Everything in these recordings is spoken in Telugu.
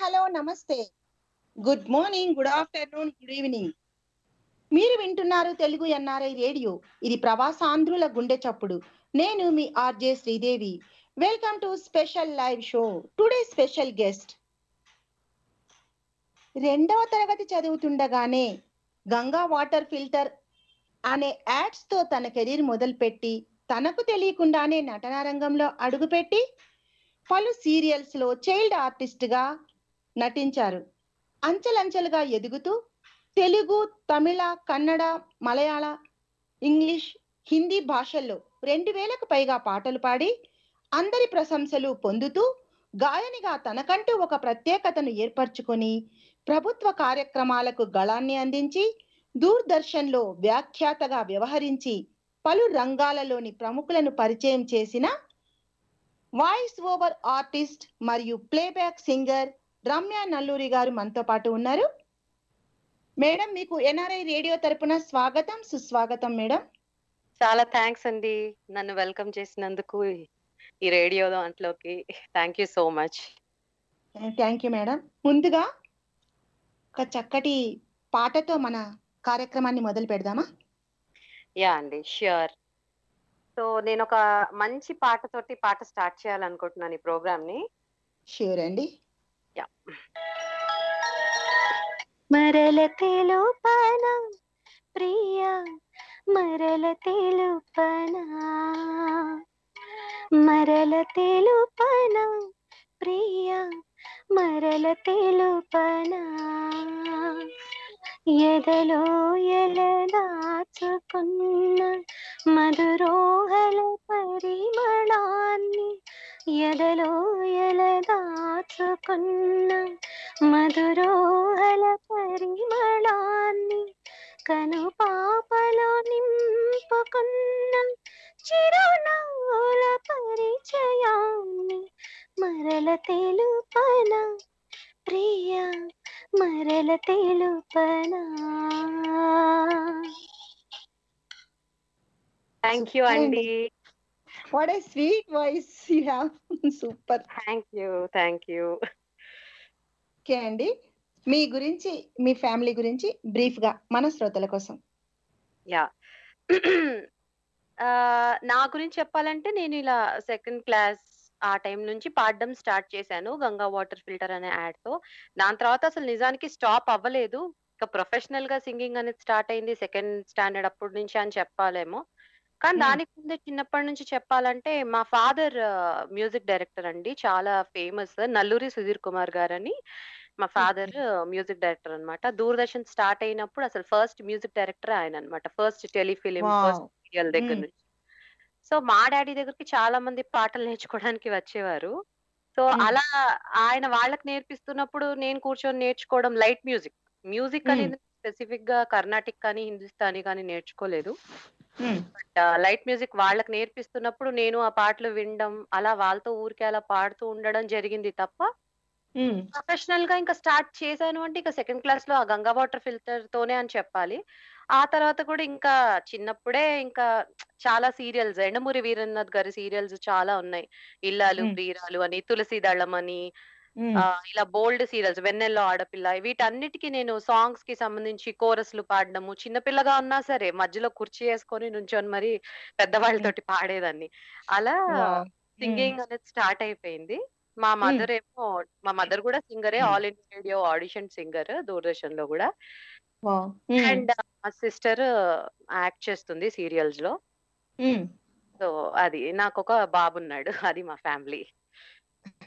హలో నమస్తే. Good morning good afternoon good evening మీరు వింటున్నారు తెలుగు ఎన్ఆర్ఐ రేడియో. ఇది ప్రవాసాంధ్రుల గుండె చప్పుడు. నేను మీ RJ Sridevi. Welcome to special live show today special guest రెండవ తరగతి చదువుతుండగానే గంగా వాటర్ ఫిల్టర్ అనే యాడ్స్తో తన కెరీర్ మొదలుపెట్టి తనకు తెలియకుండానే నటనా రంగంలో అడుగుపెట్టి పలు సీరియల్స్లో చైల్డ్ ఆర్టిస్ట్గా నటించారు. అంచెలంచెలుగా ఎదుగుతూ తెలుగు తమిళ కన్నడ మలయాళ ఇంగ్లీష్ హిందీ భాషల్లో రెండు వేలకు పైగా పాటలు పాడి అందరి ప్రశంసలు పొందుతూ గాయనిగా తనకంటూ ఒక ప్రత్యేకతను ఏర్పరచుకొని ప్రభుత్వ కార్యక్రమాలకు గళాన్ని అందించి దూరదర్శన్లో వ్యాఖ్యాతగా వ్యవహరించి పలు రంగాలలోని ప్రముఖులను పరిచయం చేసిన వాయిస్ ఓవర్ ఆర్టిస్ట్ మరియు ప్లేబ్యాక్ సింగర్ రమ్య నల్లూరి గారు మనతో పాటు ఉన్నారు. మేడం మీకు ఎన్ఆర్ఐ రేడియో తరపున స్వాగతం సుస్వాగతం మేడం. చాలా థ్యాంక్స్ అండి. నన్ను వెల్కమ్ చేసినందుకు ఈ రేడియో దాంట్లోకి. Thank you so much. Thank you madam. ముందుగా ఒక చక్కటి పాటతో మన కార్యక్రమాన్ని మొదలు పెడదామా? యా అండి ష్యూర్. సో నేను ఒక మంచి పాటతోటి పాట స్టార్ట్ చేయాలనుకుంటున్నాను ఈ ప్రోగ్రామ్ని షూర్ అండి. యా మరల తెలుపన ప్రియ మరల తెలుపన మరల తెలుపన ప్రియ మరల తెలుపన ఎదలో ఎలదాచుకున్న మధురోహల పరిమళాన్ని ఎదలో ఎలదాచుకున్న మధురోహల పరిమళాన్ని కను పాపలో నింపుకున్న చిరునవ్వుల పరిచయాన్ని మరల తెలుపన? ప్రియ మరల తెలుపన? థ్యాంక్ యూ అండి what a sweet voice you have super thank you thank you okay అండి మీ గురించి మీ ఫ్యామిలీ గురించి బ్రీఫ్గా మన శ్రోతల కోసం. యా నా గురించి చెప్పాలంటే నేను ఇలా సెకండ్ క్లాస్ ఆ టైం నుంచి పాడడం స్టార్ట్ చేశాను గంగా వాటర్ ఫిల్టర్ అనే యాడ్తో. దాని తర్వాత అసలు నిజానికి స్టాప్ అవ్వలేదు. ఇక ప్రొఫెషనల్గా సింగింగ్ అనేది స్టార్ట్ అయింది సెకండ్ స్టాండర్డ్ అప్పటి నుంచి అని చెప్పాలేమో. కానీ. దానికి ముందే చిన్నప్పటి నుంచి చెప్పాలంటే మా ఫాదర్ మ్యూజిక్ డైరెక్టర్ అండి. చాలా ఫేమస్ నల్లూరి సుధీర్ కుమార్ గారని. మా ఫాదర్ మ్యూజిక్ డైరెక్టర్ అన్నమాట. దూరదర్శన్ స్టార్ట్ అయినప్పుడు అసలు ఫస్ట్ మ్యూజిక్ డైరెక్టర్ ఆయన అన్నమాట ఫస్ట్ టెలిఫిలిం. ఫస్ట్ సీరియల్ దగ్గర. నుంచి. సో మా డాడీ దగ్గరికి చాలా మంది పాటలు నేర్చుకోవడానికి వచ్చేవారు సో. అలా ఆయన వాళ్ళకి నేర్పిస్తున్నప్పుడు నేను కూర్చొని నేర్చుకోవడం లైట్ మ్యూజిక్ మ్యూజిక్. అనేది స్పెసిఫిక్గా కర్ణాటిక్ కానీ హిందుస్థానీ కానీ నేర్చుకోలేదు. బట్ లైట్ మ్యూజిక్ వాళ్ళకి నేర్పిస్తున్నప్పుడు నేను ఆ పాటలు వినడం అలా వాళ్ళతో ఊరికే అలా పాడుతూ ఉండడం జరిగింది తప్ప. ప్రొఫెషనల్గా ఇంకా స్టార్ట్ చేశాను అంటే ఇక సెకండ్ క్లాస్లో ఆ గంగా వాటర్ ఫిల్టర్ తోనే అని చెప్పాలి ఆ తర్వాత కూడా ఇంకా చిన్నప్పుడే ఇంకా చాలా సీరియల్స్ ఎండమూరి వీరన్నాథ్ గారి సీరియల్స్ చాలా ఉన్నాయి ఇల్లాలు. ప్రియురాలు అని తులసి దళం అని. ఆ, ఇలా బోల్డ్ సీరియల్స్ వెన్నెల్లో ఆడపిల్ల వీటన్నిటికీ నేను సాంగ్స్కి సంబంధించి కోరస్లు పాడడము చిన్నపిల్లగా ఉన్నా సరే మధ్యలో కుర్చీ వేసుకొని నుంచొని మరి పెద్దవాళ్ళతోటి పాడేదాన్ని అలా. సింగింగ్ అనేది స్టార్ట్ అయిపోయింది మా మదర్ ఏమో మా మదర్ కూడా సింగరే. All India radio audition singer దూరదర్శన్లో కూడా. అండ్ మా సిస్టర్ యాక్ట్ చేస్తుంది సీరియల్స్లో. సో అది నాకు ఒక బాబు ఉన్నాడు. అది మా ఫ్యామిలీ.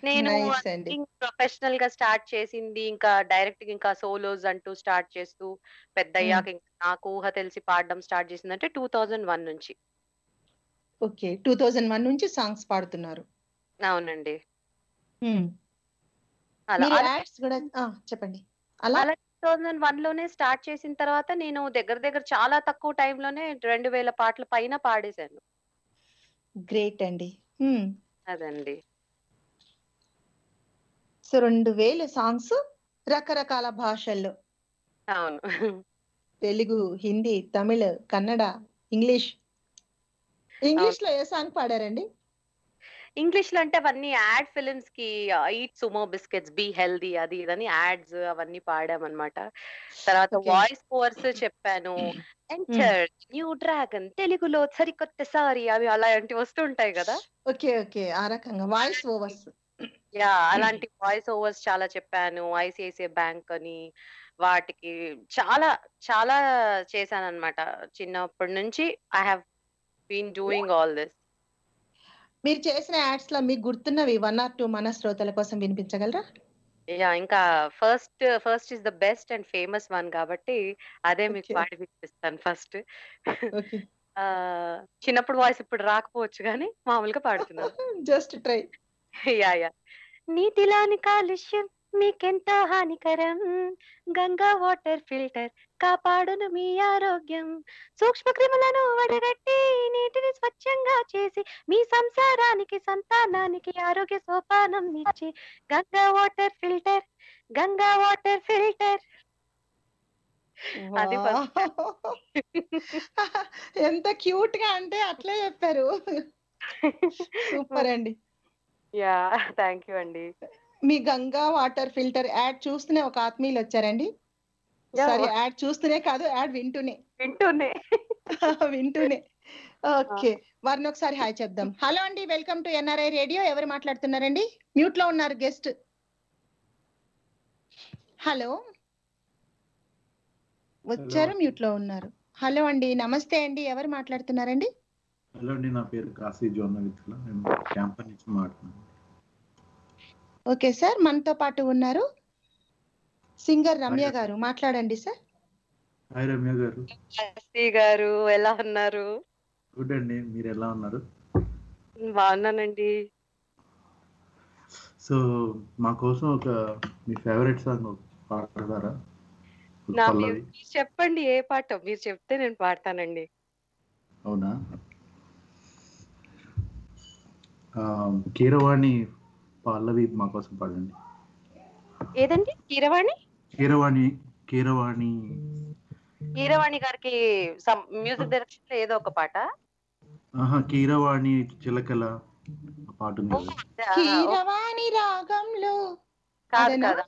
నేను ప్రొఫెషనల్గా స్టార్ట్ చేసింది. ఇంకా డైరెక్ట్గా ఇంకా సోలోస్ అంటూ స్టార్ట్ చేస్తూ పెద్ద అయ్యాక ఇంకా నాకు ఊహ తెలిసి పాడడం స్టార్ట్ చేసిందంటే టూ థౌజండ్ వన్ నుంచి. ఓకే. టూ థౌజండ్ వన్ నుంచి సాంగ్స్ పాడుతున్నారు. అవునండి. అలా చెప్పండి. అలా థౌజండ్ వన్లోనే స్టార్ట్ చేసిన తర్వాత నేను దగ్గర దగ్గర చాలా తక్కువ టైంలోనే రెండు వేల పాటల పైన పాడేశాను. గ్రేట్ అండి. Hmm. అదండి. సో రెండు వేల సాంగ్స్ రకరకాల భాషల్లో. అవును. తెలుగు హిందీ తమిళ్ కన్నడ ఇంగ్లీష్. ఇంగ్లీష్లో ఏ సాంగ్ పాడారండి? ఇంగ్లీష్లో అంటే అవన్నీ ad ఫిలిమ్స్కి eat sumo biscuits be healthy అది ఇదని యాడ్స్ అవన్నీ పాడామన్నమాట తర్వాత. వాయిస్ ఓవర్స్ చెప్పాను. ఎంటర్ న్యూ డ్రాగన్ తెలుగులో సరికొత్త సారీ అవి అలాంటివి వస్తుంటాయి కదా. Okay okay. ఆ రకంగా వాయిస్ ఓవర్స్. యా అలాంటి వాయిస్ ఓవర్స్ చాలా చెప్పాను. ఐసిఐసిఐ బ్యాంక్ అని వాటికి చాలా చాలా చేశాను అనమాట చిన్నప్పటి నుంచి I have been doing all this. మీరు చేసిన యాడ్స్లో మీకు గుర్తున్నవి వన్ ఆర్ టూ మన శ్రోతల కోసం వినిపించగలరా? యా ఇంకా first first is the best and famous one కాబట్టి అదే మీకు. పాడి వినిపిస్తాను ఫస్ట్. ఓకే. చిన్నప్పుడు వాయిస్ ఇప్పుడు రాకపోవచ్చు కానీ మామూలుగా పాడుతున్నాను జస్ట్ ట్రై యా యా. నీటిలోని కాలుష్యం మీకెంత హానికరం? గంగా వాటర్ ఫిల్టర్ కాపాడును మీ ఆరోగ్యం. సూక్ష్మ క్రిములను వడగట్టి నీటిని స్వచ్ఛంగా చేసి మీ సంసారానికి సంతానానికి ఆరోగ్య సోపానం ఇచ్చి Ganga water filter Ganga water filter. అది ఎంత క్యూట్గా అంటే అట్లే చెప్పారు. సూపర్ అండి యా థ్యాంక్ యూ అండి. మీ గంగా వాటర్ ఫిల్టర్ యాడ్ చూస్తూనే ఒక ఆత్మీయులు వచ్చారండి. సారీ యాడ్ చూస్తూనే కాదు యాడ్ వింటూనే. వింటూనే. వింటూనే. ఓకే వారిని ఒకసారి హాయ్ చెప్దాం. హలో అండి వెల్కమ్ టు ఎన్ఆర్ఐ రేడియో. ఎవరు మాట్లాడుతున్నారండి? మ్యూట్లో ఉన్నారు గెస్ట్. హలో. వచ్చారు మ్యూట్లో ఉన్నారు. హలో అండి నమస్తే అండి. ఎవరు మాట్లాడుతున్నారండి? హలో అండి నా పేరు కాశీ జోన్న విత్తుల నేను క్యాంపర్ నుంచి మాట్లాడుతున్నాను. ఓకే సార్ మనతో పాటు ఉన్నారు. సింగర్ రమ్య గారు మాట్లాడండి సార్. హాయ్ రమ్య గారు. గారు ఎలా ఉన్నారు? గుడ్ అండి మీరు ఎలా ఉన్నారు? బాగున్నానండి. సో మా కోసం ఒక మీ ఫేవరెట్ సాంగ్ పాడతారా? నా చెప్పండి ఏ పాట మీరు చెప్తే నేను పాడతానండి. అవునా? కీరవాణి పల్లవి మా కోసం పాడండి. ఏదండి? కీరవాణి? కీరవాణి కీరవాణి. కీరవాణి గారికి మ్యూజిక్ డైరెక్షన్లో ఏదో ఒక పాట? ఆహా కీరవాణి చిలకల ఆ పాట కీరవాణి రాగంలో. కాదు? కాదు.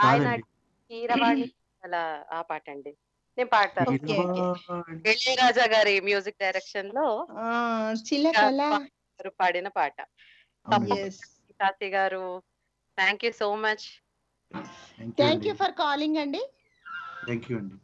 ఆయన కీరవాణి అలా ఆ పాట అండి. నేను పాడతాను. ఇళయరాజా గారి మ్యూజిక్ డైరెక్షన్లో చిలకల. పాడిన పాట. కాశీ గారు thank you so much thank you for calling అండి థ్యాంక్ యూ అండి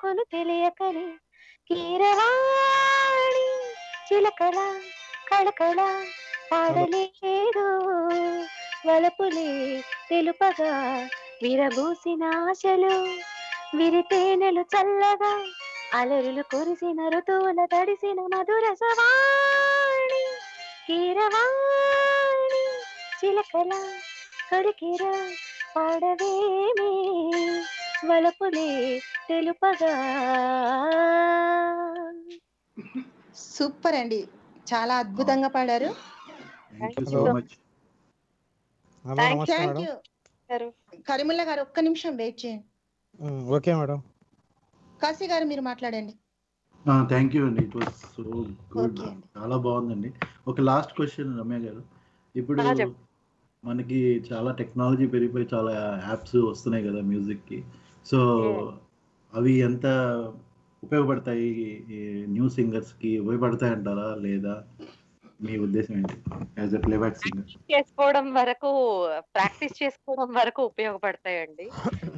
సుఖముల తెలియకని. కీరవాణి చిలకల కళకళ పాడలేదు. వలపులే తెలుపగా విరబూసిన ఆశలు. విరితేనెలు చల్లగా అలరులు కురిసిన ఋతువుల తడిసిన మధుర సవాణి. కీరవాణి చిలకల కడికిర పాడవేమే. వలపులే తెలుపగా. సూపర్ అండి. చాలా అద్భుతంగా పాడారు. కరిముల్లా గారు ఒక్క నిమిషం వెయిట్ చేయండి. Okay madam. కాశీ గారు మీరు మాట్లాడండి. థ్యాంక్ యూ అండి. It was so good. చాలా బాగుందండి. ఒక లాస్ట్ క్వశ్చన్ రమ్య గారు. ఇప్పుడు. మనకి చాలా టెక్నాలజీ పెరిగిపోయి చాలా యాప్స్ వస్తున్నాయి కదా మ్యూజిక్కి. సో. అవి ఎంత ఉపయోగపడతాయి? న్యూ సింగర్స్కి ఉపయోగపడతాయి అంటారా లేదా మీ ఉద్దేశం ఏంటి? As a playback singer. చేసుకోవడం వరకు ప్రాక్టీస్ చేసుకోవడం వరకు ఉపయోగపడతాయండి.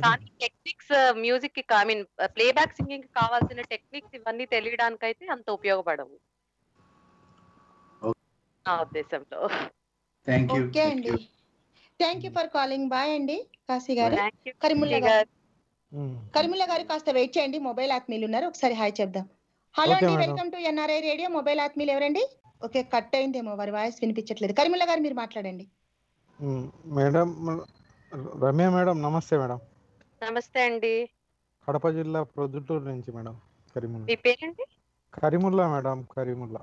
కానీ టెక్నిక్స్ మ్యూజిక్కి ఐ మీన్ ప్లేబ్యాక్ సింగింగ్కి కావాల్సిన టెక్నిక్స్ ఇవన్నీ తెలియడానికైతే అంత ఉపయోగపడవు. నా ఉద్దేశంలో. Thank you. ఓకే అండి. Thank you. For calling. Bye అండి. కాశీ గారు. కరిముల్లా గారు. గారు కరిముల్లా గారు కాస్త వెయిట్ చేయండి మొబైల్ ఆత్మీయులు ఉన్నారు. ఒకసారి హాయ్ చెప్దాం. హలో అండి. Welcome to NRI radio mobile ఆత్మీయులు ఎవరండి? ఓకే కట్ అయిందేమో వారి వాయిస్ వినిపించట్లేదు. కరిముల్లా గారు మీరు మాట్లాడండి. Madam Ramya madam namaste madam. Namaste అండి. కడప జిల్లా ప్రొద్దుటూరు నుంచి మేడం మీ కరీముల్లా పేరేంటి Karimulla madam Karimulla.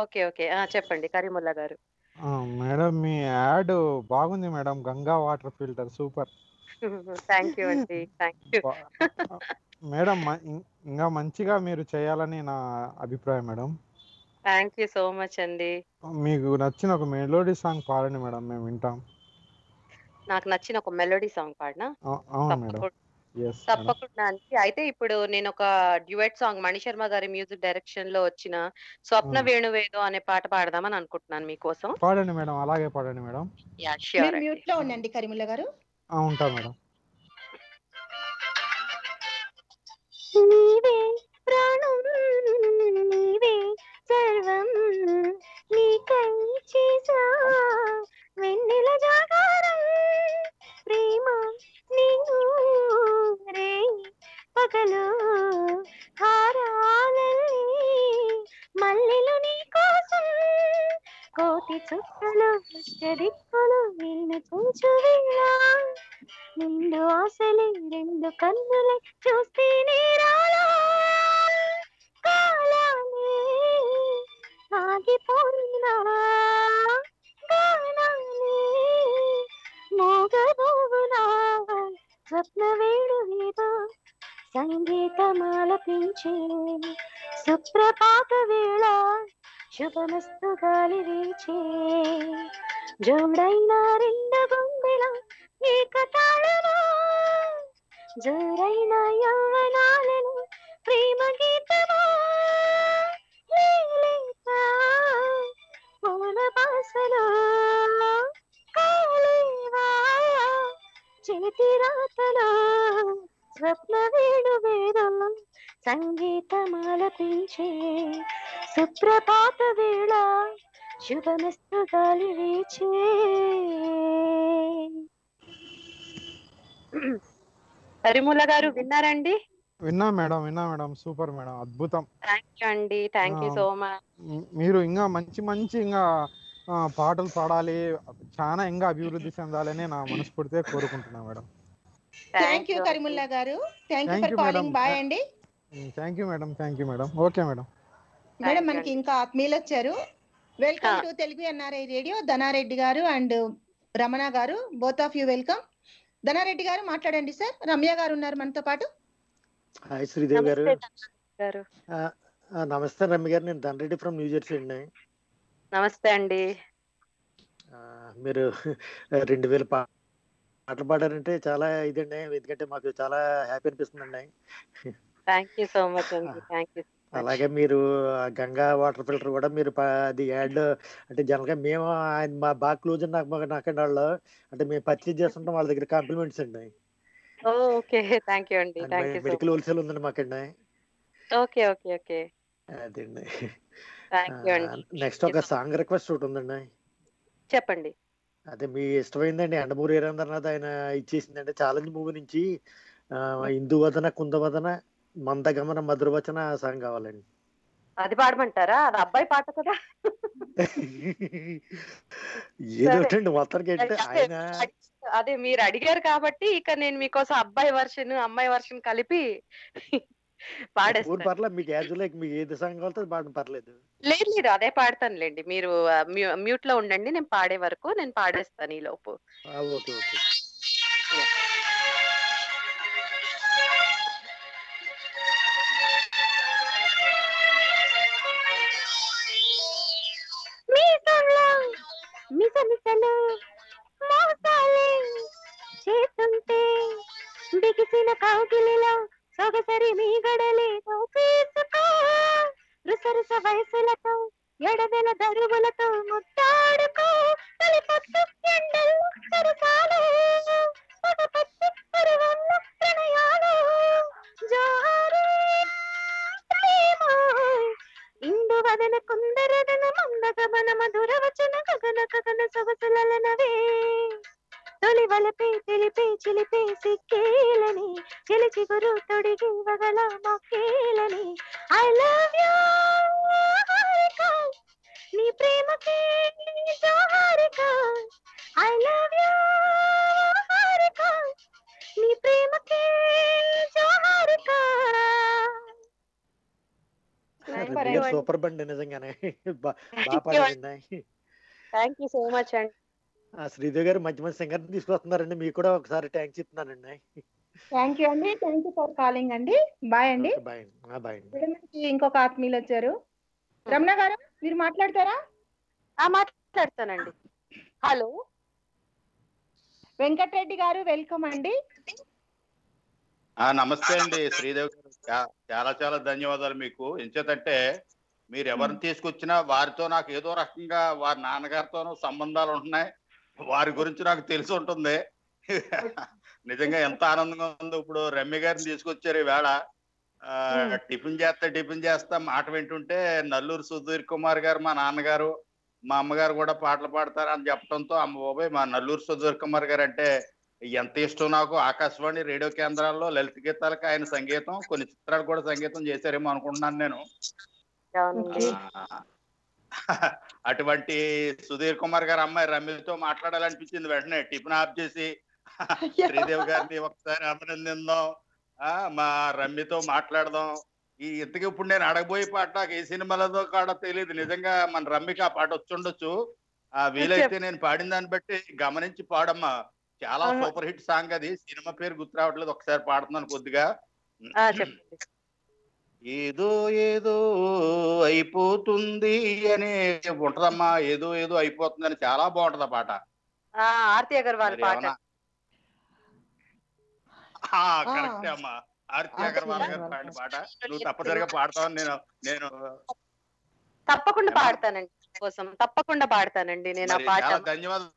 Okay okay. ఆ, చెప్పండి కరీముల్లా గారు. ఆ, మేడం మీ యాడ్ బాగుంది madam. Ganga water filter super. Thank you అండి. థ్యాంక్ యూ మేడం ఇంకా మంచిగా మీరు చేయాలని నా అభిప్రాయం madam. Thank you so much అండి. మీకు నచ్చిన ఒక మెలోడీ సాంగ్ పాడండి మేడం మేము వింటాం. నాకు నచ్చిన ఒక మెలోడీ సాంగ్ పాడినా? అ- అవును మేడం. తప్పకుండా. అండి. అయితే ఇప్పుడు నేను ఒక డ్యూయట్ సాంగ్ మణిశర్మ గారి మ్యూజిక్ డైరెక్షన్లో వచ్చిన స్వప్న. వేణువేదో అనే పాట పాడదామని అనుకుంటున్నాను మీకోసం. పాడండి మేడం అలాగే పాడండి మేడం. యా మీరు ష్యూర్ మ్యూట్లో ఉండండి కరిముల్లా గారు. ఉంటా మేడం. నీవే ప్రాణం నీవే సర్వం నీకై చేసా వెన్నెల జాగారం. ప్రేమ నీవు రే పగలు హారాలని మల్లెలు నీ కోసం కోటి చుక్కలు దిక్కులు నిన్ను చూచు నిండు ఆశలే రెండు కన్నులే చూస్తే రాలా? కాలాలే ఆగిపోయినా? గానాలే మోగబోవునా? స్వప్న వేడు సంగీతమాలపించే సుప్రభాత వేళ శుభమస్తు గాలి వీచే జోడైన రెండు గుండెల ఏకతాళమా. జోరైన యౌవనాలను ప్రేమ గీతమా లీలిత మౌన భాషలో కాలేవా చేతి రాతలో. స్వప్న వేడు వేదం సంగీతమాలపించే. సుప్రభాత వేళ శుభమస్తు గాలి వీచే కరీముల్లా గారు విన్నారండి విన్నా మేడం విన్నా మేడం సూపర్ మేడం అద్భుతం థ్యాంక్ యూ అండి థ్యాంక్ యూ సో మచ్ మీరు ఇంకా మంచి మంచి ఇంకా పాటలు పాడాలి చాలా ఇంకా అభివృద్ధి చెందాలని నా మనస్ఫూర్తిగా కోరుకుంటున్నా మేడం థ్యాంక్ యూ కరిముల్లా గారు thank you for calling. Bye అండి thank you madam thank you madam okay madam madam మనకి అండి. ఇంకా ఆత్మీయులు వచ్చారు. Welcome. To Telugu NRI radio. Dhanareddy గారు అండ్ రమణ గారు both of you welcome Dhanareddy గారు మాట్లాడండి సార్. రమ్య గారు ఉన్నారు మనతో పాటు. హాయ్ శ్రీదేవి గారు. నమస్తే గారు. ఆ, ఆ, నమస్తే రమ్య గారు. నేను ధనరెడ్డి ఫ్రమ్ న్యూ జెర్సీ అండి. నమస్తే అండి. మీరు రెండు వేల పాటలు పాడారంటే చాలా ఇదండి. ఎందుకంటే మాకు చాలా హ్యాపీ అనిపిస్తుందండి. థ్యాంక్ యూ సో మచ్ అండి. థ్యాంక్ యూ అలాగే మీరు గంగా వాటర్ ఫిల్టర్ కూడా మీరు అది యాడ్ అంటే జనరల్గా మేము ఆయన మా బాగా క్లోజ్ నాకు నాకండి వాళ్ళు అంటే మేము పర్చేజ్ చేస్తుంటాం వాళ్ళ దగ్గర కాంప్లిమెంట్స్ అండి. ఓకే. థ్యాంక్ యూ అండి. Thank you so medical wholesale ఉందండి మాకండి. Okay okay okay. అదండి. నెక్స్ట్ ఒక సాంగ్ రిక్వెస్ట్ ఒకటి ఉందండి. చెప్పండి. అదే మీ ఇష్టమైందండి. ఎండమూరి వీరేంద్రనాథ్ ఆయన ఇచ్చేసిందండి. ఛాలెంజ్ మూవీ నుంచి ఆ, ఇందువదన కుందవదన మందగమన మధురవచన సాంగ్ కావాలండి. అది పాడమంటారా? అది అబ్బాయి పాట కదా. ఏదోటండి మొత్తానికి అదే, ఆయన అదే మీరు అడిగారు కాబట్టి ఇక నేను మీకోసం అబ్బాయి వర్షన్ అమ్మాయి వర్షన్ కలిపి పాడేస్తాను. పర్లే మీకు యాజ్ లైక్ మీకు ఏది సాంగ్ కావాలో పాడడం పర్లేదు. లేదు లేదు అదే పాడతానులేండి. మీరు మ్యూట్లో ఉండండి నేను పాడే వరకు నేను పాడేస్తాను ఈ లోపు. Okay okay. మోసాలే. చేస్తుంటే బిగిసిన కౌగిలిలో సొగసరి మీ గడలేదో తీసుకో రుసరుస వయసులతో ఎడదెల దరువులతో ముట్టాడుకో. తలిపొత్తు ఎండలు సరసాలే. ప్రేమ ఇందు వదన గగన గగన మధురవ తొలి వలపే తెలిపే చిలిపే సిక్కేలని చిలిచి గురు తొడిగి వగల మొక్కేలని. ఐ లవ్ యూ నీ ప్రేమకే జోహారిక. ఐ లవ్ యూ హారిక నీ ప్రేమకే జోహారిక. సూపర్ బండి నిజంగానే. థ్యాంక్ యూ సో మచ్ అండి శ్రీదేవి గారు మంచి మంచి సింగర్ తీసుకొస్తున్నారండి. మీకు కూడా ఒకసారి థ్యాంక్స్ చెప్తున్నానండి. థ్యాంక్ యూ అండి థ్యాంక్ యూ ఫర్ కాలింగ్ అండి బాయ్ అండి బాయ్ బాయ్ అండి ఇంకొక ఆత్మీయులు వచ్చారు. రమణ గారు మీరు మాట్లాడతారా? ఆ మాట్లాడతానండి. హలో వెంకటరెడ్డి గారు వెల్కమ్ అండి ఆ నమస్తే అండి. శ్రీదేవి గారు చాలా చాలా ధన్యవాదాలు మీకు. ఎంచేతంటే మీరు ఎవరిని తీసుకొచ్చినా వారితో నాకు ఏదో రకంగా వారి నాన్నగారితోనూ సంబంధాలు ఉంటున్నాయి. వారి గురించి నాకు తెలిసి ఉంటుంది. నిజంగా ఎంత ఆనందంగా ఉందో ఇప్పుడు రమ్య గారిని తీసుకొచ్చారు ఈవేళ ఆ, టిఫిన్ చేస్తా టిఫిన్ చేస్తా మాట వింటుంటే నల్లూరు సుధీర్ కుమార్ గారు మా నాన్నగారు మా అమ్మగారు కూడా పాటలు పాడతారు అని చెప్పడంతో అమ్మ బాబాయ్ మా నల్లూరు సుధీర్ కుమార్ గారు అంటే ఎంత ఇష్టం నాకు ఆకాశవాణి రేడియో కేంద్రాల్లో లలిత గీతాలకు ఆయన సంగీతం కొన్ని చిత్రాలు కూడా సంగీతం చేశారేమో అనుకుంటున్నాను నేను. అటువంటి సుధీర్ కుమార్ గారు అమ్మాయి రమ్యతో మాట్లాడాలనిపించింది వెంటనే టిఫిన్ ఆఫ్ చేసి శ్రీదేవి గారిని ఒకసారి అభినందిందాం ఆ మా రమ్యతో మాట్లాడదాం. ఈ ఇంతకీ ఇప్పుడు నేను అడగబోయే పాట నాకు ఏ సినిమాలతో కాడో తెలియదు. నిజంగా మన రమ్యకి ఆ పాట వచ్చుండొచ్చు ఆ వీలైతే నేను పాడిన దాన్ని బట్టి గమనించి పాడమ్మా. చాలా. సూపర్ హిట్ సాంగ్ అది. సినిమా పేరు గుర్తు రావట్లేదు. ఒకసారి పాడుతున్నాను కొద్దిగా. ఏదో ఏదో అయిపోతుంది అని ఉంటదమ్మా. ఏదో ఏదో అయిపోతుంది అని చాలా బాగుంటది ఆ పాట. ఆర్తి అగర్వాల్ పాట. కరెక్టే అమ్మా. ఆర్తి అగర్వాల్ గారు పాడిన పాట. నువ్వు తప్పనిసరిగా పాడతావని నేను నేను తప్పకుండా? పాడతానండి. కోసం తప్పకుండా పాడతానండి నేను ఆ పాట. ధన్యవాదాలు.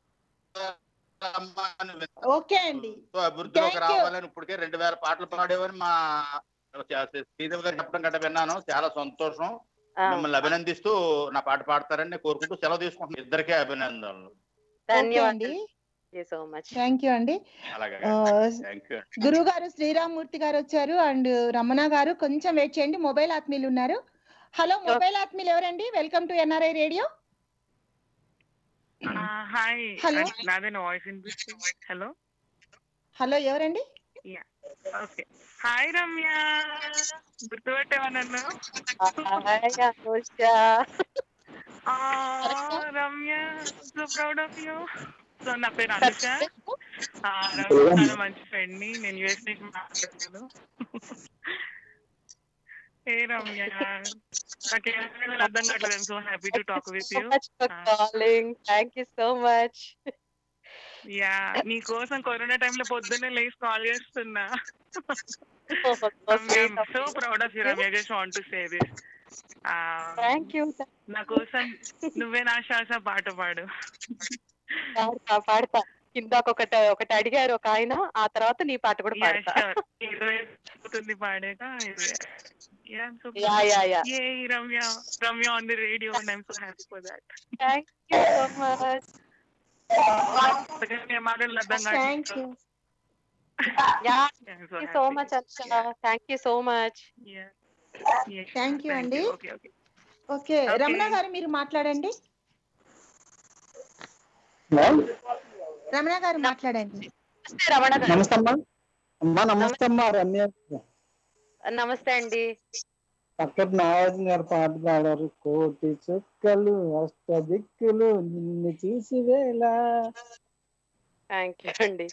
ఓకే అండి. అభివృద్ధిలోకి. రావాలని ఇప్పటికే రెండు వేల పాటలు పాడేవని మా శ్రీదేవి గారు చెప్పడం గట్ట విన్నాను. చాలా సంతోషం. మిమ్మల్ని అభినందిస్తూ నా పాట పాడతారని కోరుకుంటూ సెలవు తీసుకుంటున్నాను ఇద్దరికే అభినందనలు. ధన్యవాదాలు. అండి. సో మచ్ థ్యాంక్ యూ అండి. అలాగే. ఆ, థ్యాంక్ యూ గురువు గారు శ్రీరామూర్తి గారు వచ్చారు. అండ్ రమణ గారు కొంచెం వెయిట్ చేయండి. మొబైల్ ఆత్మీయులు ఉన్నారు. హలో మొబైల్ ఆత్మీయులు ఎవరండి? Welcome to NRI radio hi. Hello. నాదేనా వాయిస్ వినిపిస్తుంది. హలో హలో ఎవరండి? ఓకే హాయ్ రమ్య గుర్తుపెట్టావా నన్ను Ramya so proud of you so నా పేరు అనుష. మంచి ఫ్రెండ్ని. నేను యుఎస్ నుంచి మాట్లాడుతున్నాను. సో యూ నీ కోసం కరోనా టైంలో పొద్దున్నే లేచి కాల్ చేస్తున్నా. So proud of you Ramya just want to say this thank you నా కోసం నువ్వే నా శ్వాస పాట పాడు. పాడతా పాడతా. ఒకటి ఒకటి అడిగారు ఒక ఆయన ఆ తర్వాత నీ పాట కూడా పాడతా. ఇరవై పాడాక Yeah, I'm so Yay, Thank you అండి. ఓకే. రమణ గారు మీరు మాట్లాడండి రమణ గారు మాట్లాడండి నమస్తే రమణ గారు నమస్తే అమ్మా అమ్మా నమస్తే అమ్మా రమ్య నమస్తే అండి. పక్కన నాగార్జున గారు పాట పాడారు. కోటి చుక్కలు అష్ట దిక్కులు నిన్ను చూసి వేళ. థ్యాంక్ యూ అండి.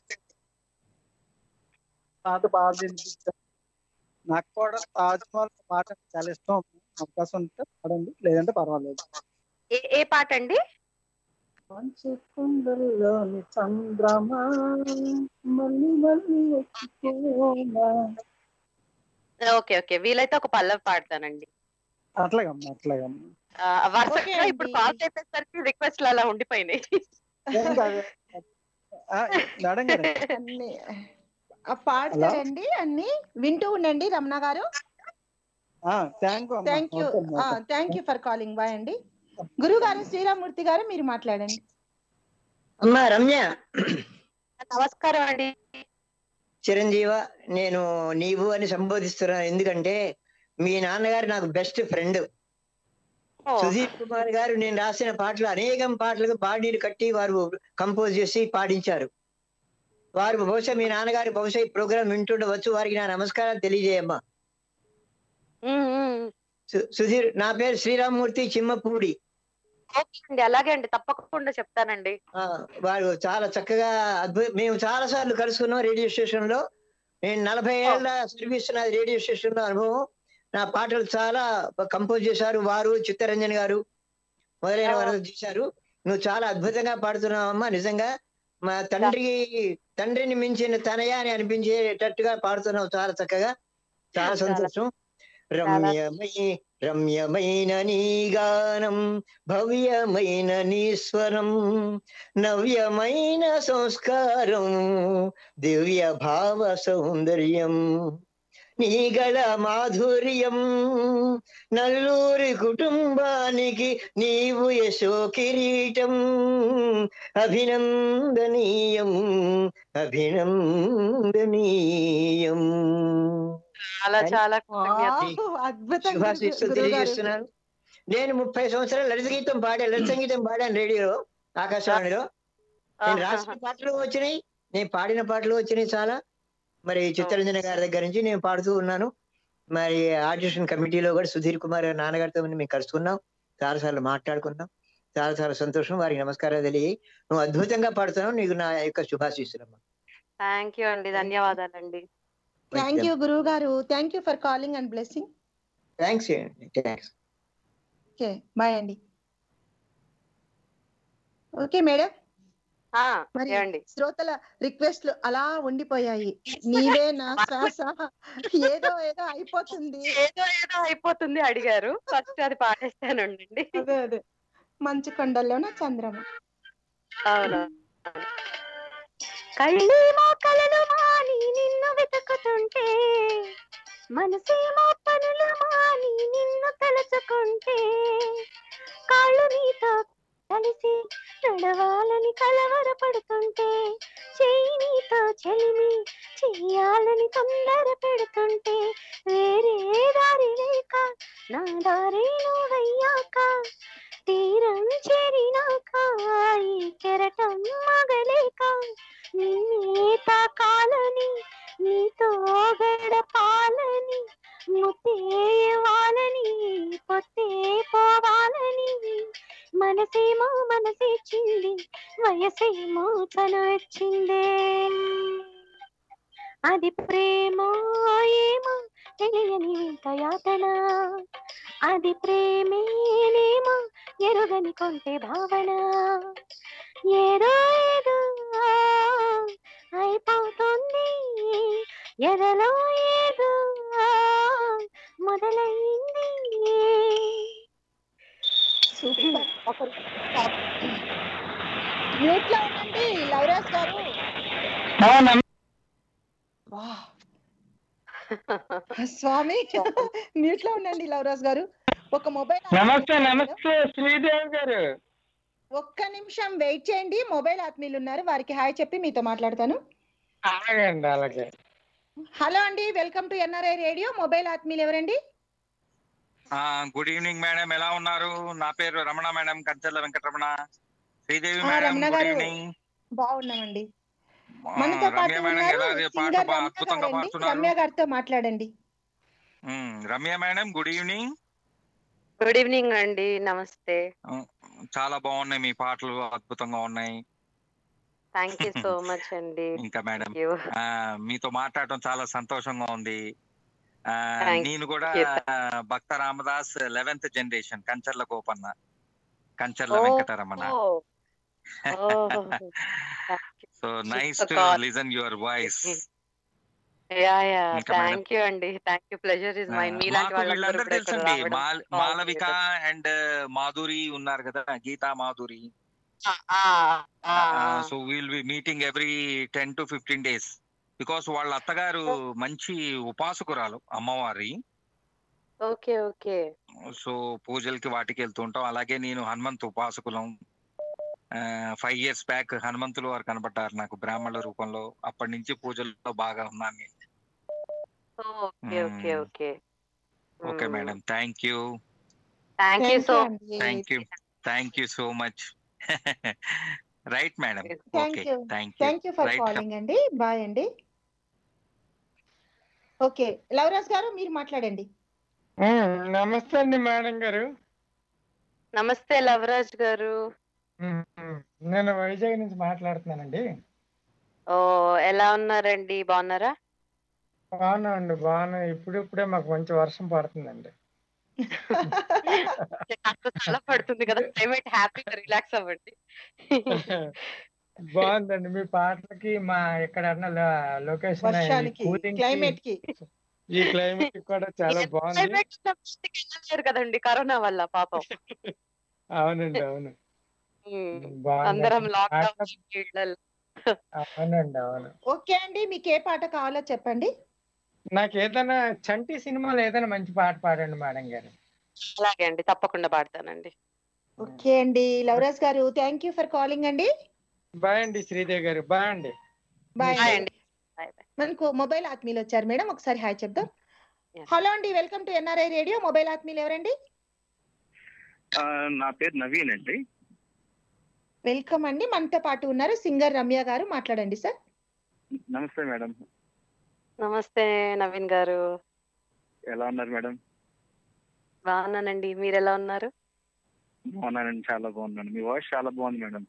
పాట బాగా వినిపించారు నాకు కూడా తాజ్ మహల్ పాట చాలా ఇష్టం. అవకాశం ఉంటే పాడండి. లేదంటే పర్వాలేదు. ఏ ఏ పాట అండి? మంచు కుండల్లోని చంద్రమా మళ్ళీ మళ్ళీ వచ్చిపోనా ఓకే ఓకే. వీలైతే ఒక పల్లవి పాడతానండి. అట్లాగమ్మా అట్లాగమ్మా ఆ, వరుసగా ఇప్పుడు అండి. కాల్ అయిపోయేసరికి రిక్వెస్ట్లు అలా ఉండిపోయినాయి. పాడతారండి అన్ని. వింటూ ఉండండి రమణ గారు. Thank you thank you thank you for calling bye అండి. గురువు గారు శ్రీరామూర్తి గారు మీరు మాట్లాడండి. అమ్మా రమ్య. నమస్కారం అండి. చిరంజీవ నేను నీవు అని సంబోధిస్తున్నాను ఎందుకంటే మీ నాన్నగారు నాకు బెస్ట్ ఫ్రెండ్ సుధీర్ కుమార్ గారు నేను రాసిన పాటలు అనేకం పాటలకు బాడీలు కట్టి వారు కంపోజ్ చేసి పాడించారు. వారు బహుశా మీ నాన్నగారు బహుశా ఈ ప్రోగ్రామ్ వింటుండవచ్చు. వారికి నా నమస్కారాలు తెలియజేయమ్మా. సుధీర్ నా పేరు శ్రీరామ్మూర్తి చిమ్మపూడి. అండి అలాగే అండి తప్పకుండా చెప్తానండి. వారు చాలా చక్కగా అద్భుత మేము చాలా సార్లు కలుసుకున్నాం రేడియో స్టేషన్లో నేను నలభై ఏళ్ళ సర్వీస్ నాది రేడియో స్టేషన్లో అనుభవం. నా పాటలు చాలా కంపోజ్ చేశారు వారు చిత్తరంజన్ గారు మొదలైన వారు చేశారు. నువ్వు చాలా అద్భుతంగా పాడుతున్నావమ్మా నిజంగా. మా తండ్రి తండ్రిని మించిన తనయ అని అనిపించేటట్టుగా పాడుతున్నావు చాలా చక్కగా. చాలా సంతోషం. రమ్యమై రమ్యమైన నీ గానం భవ్యమైన నీ స్వరం నవ్యమైన సంస్కారం దివ్య భావ సౌందర్యం నీ గల మాధుర్యం నల్లూరి కుటుంబానికి నీవు యశో కిరీటం అభినందనీయం అభినందనీయం. చాలా చాలా. తెలియజేస్తున్నాను నేను ముప్పై సంవత్సరాలు లలిత గీతం పాడా లలిత సంగీతం పాడాను రేడియోలో ఆకాశవాణిలో. నేను రాసిన పాటలు వచ్చినాయి నేను పాడిన పాటలు వచ్చినాయి చాలా. మరి చిత్తరంజన గారి దగ్గర నుంచి నేను పాడుతూ ఉన్నాను. మరి ఆడిషన్ కమిటీలో కూడా సుధీర్ కుమార్ గారి నాన్నగారితో మేము కలుసుకున్నాం. చాలా సార్లు మాట్లాడుకున్నాం. చాలా చాలా సంతోషం. వారికి నమస్కారాలు తెలియ నువ్వు అద్భుతంగా పాడుతున్నావు. నీకు నా యొక్క శుభాశిస్తులమ్మా థ్యాంక్ యూ అండి. ధన్యవాదాలండి. థ్యాంక్ యూ గురువు గారు thank you for calling and blessing thanks thanks okay bye అండి ఓకే మేడం ఆ, మరి శ్రోతల రిక్వెస్ట్లు అలా ఉండిపోయాయి. నీవే నా శ్వాస ఏదో ఏదో అయిపోతుంది. ఏదో ఏదో అయిపోతుంది అడిగారు. ఫస్ట్ అది పాడేస్తానండి అదే అదే. మంచు కొండల్లోన చంద్రమ. అవును కళ్ళేమో కలలు మాని నిన్ను వెతుకుతుంటే మనసేమో పనులు మాని నిన్ను తలుచుకుంటే కాళ్ళు నీతో కలిసి నడవాలని కలవరపడుతుంటే చెయ్యి నీతో చెలిమి చెయ్యాలని తొందర పెడుతుంటే వేరే దారి లేక నా దారి నువ్వయ్యాక తీరం చేరినాక ఈ కెరటం మగలేక నిన్నే తాకాలని నీతో గడపాలని ముత్తేవాలని పొత్తే పోవాలని. మనసేమో మనసిచ్చింది వయసేమో తను వచ్చిందే అది ప్రేమ ఏమో తెలియని యాతన అది ప్రేమేనేమో ఎరుగని కొంటే భావన. ఏదో ఏదో అయిపోతుంది ఎదలో ఏదో మొదలైంది. సూపర్. మ్యూట్లో ఉండండి లవరాజ్ గారు. వాహ్. స్వామి మ్యూట్లో ఉండండి లవరాజ్ గారు. ఒక మొబైల్ నమస్తే నమస్తే శ్రీదేవి గారు. ఒక్క నిమిషం వెయిట్ చేయండి. మొబైల్ ఆత్మీయులు ఉన్నారు. వారికి హాయ్ చెప్పి మీతో మాట్లాడతాను. అలాగే అండి అలాగే. హలో అండి welcome to NRI radio. Mobile ఆత్మీయులు ఎవరండి? ఆ గుడ్ ఈవినింగ్ మేడం. ఎలా ఉన్నారు? నా పేరు Ramana madam. Kanchela Venkataramana. Sridevi madam Ramana good గారు. ఈవినింగ్. బాగున్నామండి. మనతో పాటు రమ్య మేడం ఉన్నారు రమ్య గారితో మాట్లాడండి. Ramya madam good evening. Good evening అండి నమస్తే. చాలా బాగున్నాయి మీ పాటలు అద్భుతంగా ఉన్నాయి. థ్యాంక్ యూ సో మచ్ అండి. ఇంకా మేడం మీతో మాట్లాడటం చాలా సంతోషంగా ఉంది. నేను కూడా Bhakta Ramadas eleventh generation Kancharla Gopanna. Kancharla Venkataramana. So nice to. Listen your voice. Yeah yeah. Thank you అండి thank you pleasure is mine మీలాంటి వాళ్ళందరూ తెలుసండి. మాలవిక. అండ్ మాధురి ఉన్నారు కదా Geeta Madhuri. So will be meeting every ten to fifteen days because వాళ్ళ అత్తగారు మంచి ఉపాసకురాలు అమ్మవారి. Okay okay. సో పూజలకి వాటికి వెళ్తూ ఉంటాం. అలాగే నేను హనుమంత్ ఉపాసకులం. ఫైవ్ ఇయర్స్ బ్యాక్ హనుమంతులు వారు కనబడ్డారు నాకు బ్రాహ్మణుల రూపంలో. అప్పటి నుంచి పూజల్లో బాగా ఉన్నాను. నేను okay okay hmm. Okay. Okay madam. Thank you. Thank you so thank you thank you so much right madam thank okay you thank thank you for right calling అండి బాయ్ అండి ఓకే లవరాజ్ గారు మీరు మాట్లాడండి. నమస్తే అండి మేడం గారు. నమస్తే లవరాజ్ గారు. నేను వైజాగ్ నుంచి మాట్లాడుతున్నానండి. ఓ ఎలా ఉన్నారండి? బాగున్నారా? బాగున్నా అండి బాగున్నా. ఇప్పుడిప్పుడే మాకు మంచి వర్షం పడుతుందండి. చాలా పడుతుంది కదా క్లైమేట్ హ్యాపీగా రిలాక్స్ అవ్వండి. బాగుందండి. మీ పాటలకి మా ఇక్కడ లొకేషన్ వర్షానికి క్లైమేట్కి ఈ క్లైమేట్ కూడా చాలా బాగుంది. క్లైమేట్ కదండి కరోనా వల్ల పాపం. అవునండి అవును. అందరం అవునండి అవును. ఓకే అండి మీకు ఏ పాట కావాలో చెప్పండి. నాకు ఏదైనా చంటి సినిమాలో ఏదైనా మంచి పాట పాడండి మేడం గారు. అలాగే అండి తప్పకుండా పాడతానండి. ఓకే అండి. లవరాజ్ గారు థ్యాంక్ యూ ఫర్ కాలింగ్ అండి. బాయ్ అండి శ్రీదేవి గారు. బాయ్ అండి. బాయ్ బాయ్ అండి. మనకు మొబైల్ ఆత్మీయులు వచ్చారు. మేడం ఒకసారి హాయ్ చెప్దాం. హలో అండి welcome to NRI radio mobile ఆత్మీయులు ఎవరండి? నా పేరు నవీన్ అండి. వెల్కమ్ అండి. మనతో పాటు ఉన్నారు సింగర్ రమ్య గారు. మాట్లాడండి సార్. నమస్తే మేడం. నమస్తే నవీన్ గారు. ఎలా ఉన్నారు మేడం? బాగున్నానండి. మీరు ఎలా ఉన్నారు? బాగున్నానండి. చాలా బాగున్నాను. మీ వాయిస్ చాలా బాగుంది మేడం.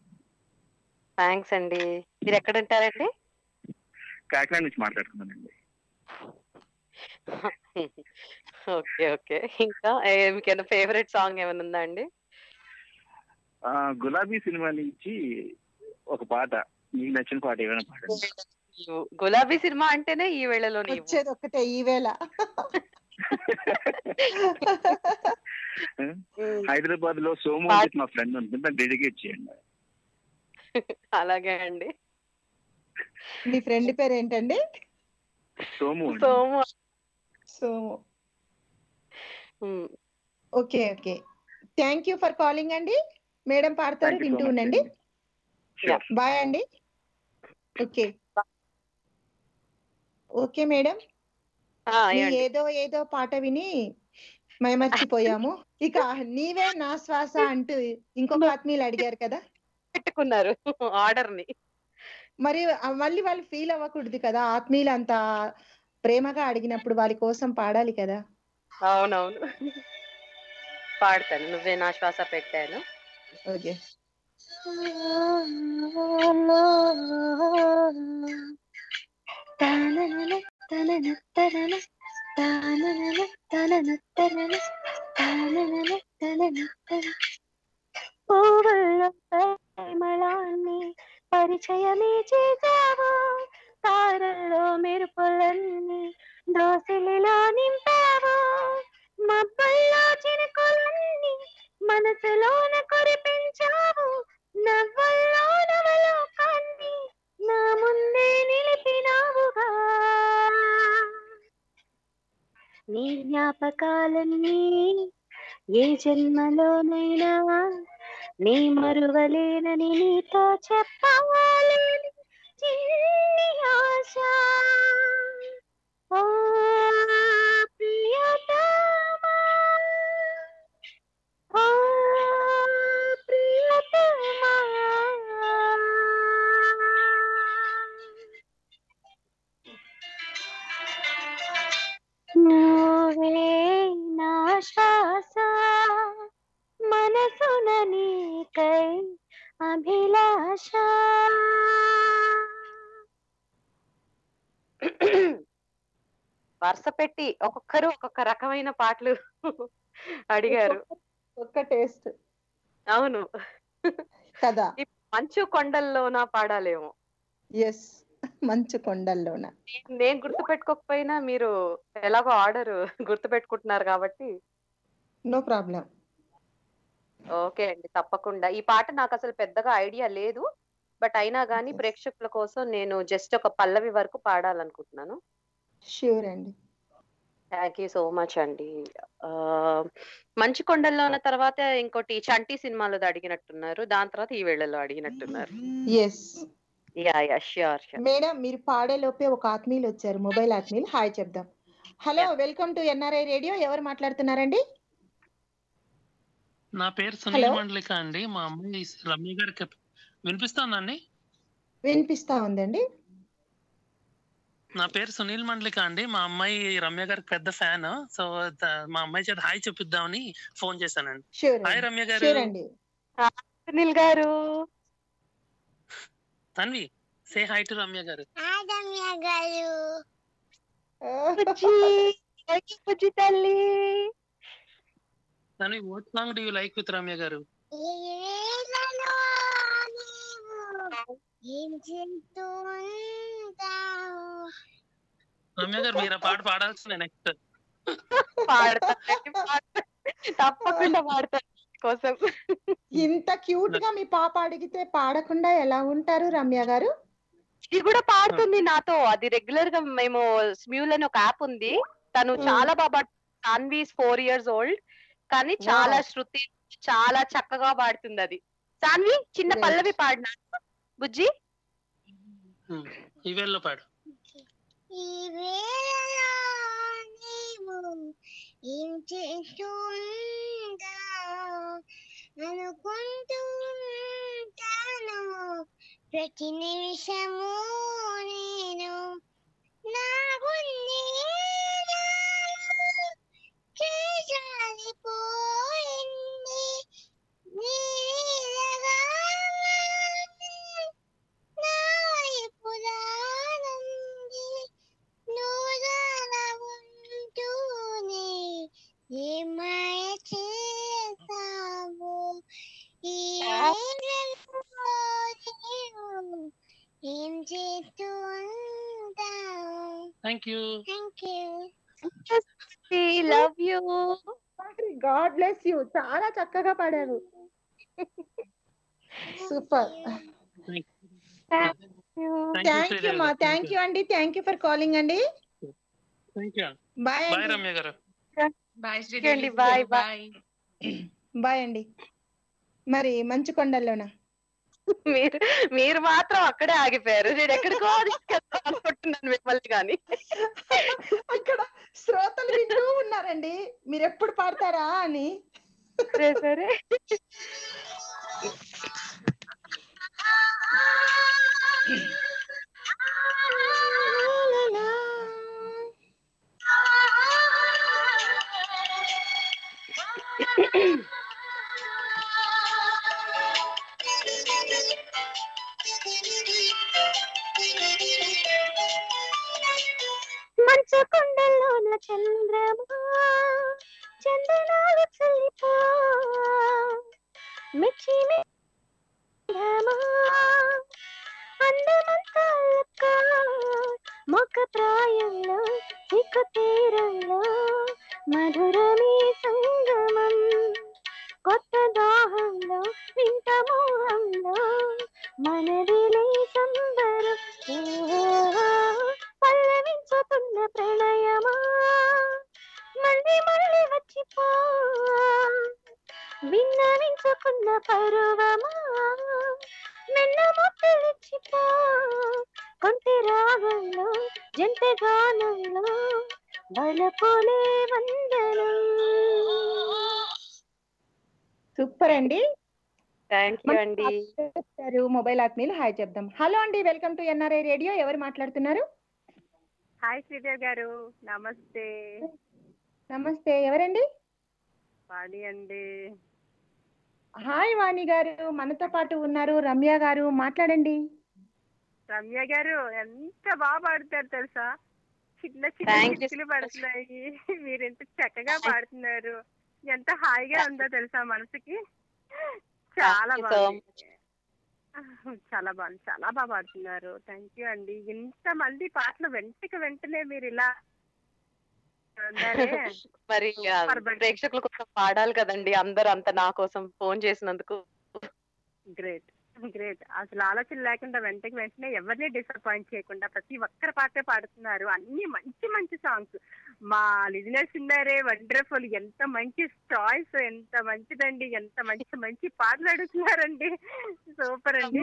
థ్యాంక్స్ అండి. మీరు ఎక్కడ ఉంటారండి? కాకినాడ నుంచి మాట్లాడుతున్నానండి. Okay okay. ఇంకా ఏ- మీకేమైనా ఫేవరెట్ సాంగ్ ఏమైనా ఉందా అండి? గులాబీ సినిమా నుంచి ఒక పాట మీకు నచ్చిన పాట ఏమైనా నీవు. గులాబీ సినిమా అంటేనే ఈ వేళలో వచ్చేది ఒకటే ఈ వేళ. హైదరాబాద్లో సోము మా ఫ్రెండ్ ఉంటుంది డెడికేట్ చేయండి అలాగే అండి. మీ ఫ్రెండ్ పేరు ఏంటండి Somu. Somu. Somu okay okay. Thank you for calling అండి. మేడం పాడతారు వింటూ ఉండండి. బాయ్ అండి. Okay okay madam? ఏదో ఏదో పాట విని మైమర్చిపోయాము. ఇక నీవే నా శ్వాస అంటూ ఇంకొక ఆత్మీయులు అడిగారు కదా. పెట్టుకున్నారు ఆర్డర్ని మరి మళ్ళీ వాళ్ళు ఫీల్ అవ్వకూడదు కదా. ఆత్మీయులు అంత ప్రేమగా అడిగినప్పుడు వాళ్ళ కోసం పాడాలి కదా. అవునవును. పాడతాను. నువ్వే నా శ్వాస పెట్టాను. ఓకే తననన తనన తనన తననన తనన తనన తననన తనన తన పువ్వుల్లో పరిమళాన్ని పరిచయమే చేసావు తారల్లో మెరుపులన్నీ దోసిలిలో నింపావు మబ్బల్లో చినుకులన్నీ మనసులోన కురిపించావు నవ్వల్లో నవలోకాన్ని నా ముందే నిలిపినావుగా. నీ జ్ఞాపకాలన్నీ ఏ జన్మలోనైనా నీ మరువలేనని నీతో చెప్పాలని చిన్ని ఆశ. నీకై అభిలాష వరుస పెట్టి ఒక్కొక్కరు ఒక్కొక్క రకమైన పాటలు అడిగారు. ఒక్క టేస్ట్. అవును. కదా. మంచు కొండల్లోన పాడాలేమో. ఎస్ మంచు కొండల్లోన. నేను గుర్తు పెట్టుకోకపోయినా మీరు ఎలాగో ఆర్డర్ గుర్తు పెట్టుకుంటున్నారు కాబట్టి. No problem. ఓకే అండి తప్పకుండా. ఈ పాట నాకు అసలు పెద్దగా ఐడియా లేదు. బట్ అయినా కానీ ప్రేక్షకుల కోసం నేను జస్ట్ ఒక పల్లవి వరకు పాడాలనుకుంటున్నాను. ష్యూర్ అండి. థ్యాంక్ యూ సో మచ్ అండి. మంచు కొండల్లో ఉన్న తర్వాత ఇంకోటి చంటి సినిమాలో అడిగినట్టున్నారు. దాని తర్వాత ఈ వేళలో అడిగినట్టున్నారు. Yes yeah yeah sure sure. Madam మీరు పాడే లోపే ఒక ఆత్మీయులు వచ్చారు మొబైల్ ఆత్మీయులు. హాయ్ చెప్దాం. Hello welcome to NRI radio. ఎవరు మాట్లాడుతున్నారండి? నా పేరు హలో? సునీల్ మండలిక అండి. మా అమ్మాయి రమ్య గారికి వినిపిస్తుందండి వినిపిస్తా ఉందండి. నా పేరు సునీల్ మండలిక అండి. మా అమ్మాయి రమ్య గారికి పెద్ద ఫ్యాన్. సో ద- మా అమ్మాయి చేత హాయ్ చెప్పిద్దామని ఫోన్ చేశానండి. షూర్ హాయ్ రమ్య గారు. షూర్ అండి. సునీల్ గారు. Tanvi say hi to Ramya గారు. బుజ్జి బుజ్జి తల్లి. Tanvi what song do you like with Ramya గారు? రమ్య గారు మీరు ఆ పాట పాడాల్సిన నెక్స్ట్. తప్పకుండా పాడతాను కోసం. ఇంత క్యూట్గా మీ పాప అడిగితే పాడకుండా ఎలా ఉంటారు రమ్య గారు? ఇది కూడా పాడుతుంది నాతో. అది రెగ్యులర్గా మేము స్మ్యూల్ అని ఒక యాప్ ఉంది. తను చాలా బాగా సాన్వి ఫోర్ ఇయర్స్ ఓల్డ్ కానీ చాలా. శృతి చాలా చక్కగా పాడుతుంది అది సాన్వి చిన్న. పల్లవి పాడినా బుజ్జి? ఈవేల్లో పాడు. ఈ వేళలో నీవు ఏం ప్రతి నిమిషము నేను నా గుండె కేజారిపోయింది నీడగా నా వైపు రానంది నూరాల ఉంటూనే ఏ మాయ చేసావు ఈ వేళలో నీవు ఏం చేస్తూ ఉంటావు thank you thank you love you God bless you చాలా చక్కగా పాడారు. సూపర్ థ్యాంక్ యూ మా థ్యాంక్ యూ అండి థ్యాంక్ యూ ఫర్ కాలింగ్ అండి బాయ్ బాయ్ అండి రమ్య గారు బాయ్ అండి బాయ్ బాయ్ బాయ్ అండి మరి మంచు కొండల్లోనా? మీరు మీరు మాత్రం అక్కడే ఆగిపోయారు. నేను ఎక్కడికో తీసుకెళ్తాను అనుకుంటున్నాను మిమ్మల్ని కానీ అక్కడ శ్రోతలు వింటూ ఉన్నారండి. మీరు ఎప్పుడు పాడతారా అని. సరే సరే. మంచు కొండల్లోన చంద్రమా చందనాలు చల్లిపో. మెచ్చి అందమంతా మొక్క ప్రాయంలో ఇక తీరంలో మధురమే సంగమం. కొత్త దాహంలో వింత మోహంలో మనదిలే సంబరం. పల్లవించుతున్న ప్రణయమా? మళ్ళీ మళ్ళీ వచ్చిపో విన్నవించుకున్న పరువమా? నిన్న మొత్తలిచ్చిపో కొంటి రాగంలో జంట గానంలో బలపోలే వందనం. సూపర్ అండి. థ్యాంక్ యూ అండి. మొబైల్ ఆత్మీయులు. హాయ్ చెప్దాం. హలో అండి వెల్కమ్ టు ఎన్ఆర్ఐ రేడియో. ఎవరు మాట్లాడుతున్నారు? హాయ్ శ్రీదేవ్ గారు. నమస్తే. నమస్తే. ఎవరండి? వాణి అండి. హాయ్ వాణి గారు. మనతో పాటు ఉన్నారు రమ్య గారు. మాట్లాడండి. రమ్య గారు ఎంత బాగా పాడతారు తెలుసా? చిన్న చిన్న పడుతున్నాయి. మీరు ఎంత చక్కగా పాడుతున్నారు. ఎంత హాయిగా ఉందో తెలుసా మనసుకి? చాలా బాగుంది. చాలా బాగుంది. చాలా బాగా పాడుతున్నారు. థ్యాంక్ యూ అండి. ఇంతమంది పాటలు వెంటకి వెంటనే మీరు ఇలా. మరి. ప్రేక్షకుల కోసం పాడాలి కదండి. అందరూ అంత నా కోసం ఫోన్ చేసినందుకు. గ్రేట్ గ్రేట్ అసలు ఆలోచన లేకుండా వెంటకి వెంటనే ఎవరిని డిసప్పాయింట్ చేయకుండా ప్రతి ఒక్కరి పాటే పాడుతున్నారు. అన్ని మంచి మంచి సాంగ్స్ మా లిజినెస్ ఉన్నారే వండర్ఫుల్ ఎంత మంచి చాయిస్ ఎంత మంచిదండి ఎంత మంచి మంచి పాటలు అడుగుతున్నారండి. సూపర్ అండి.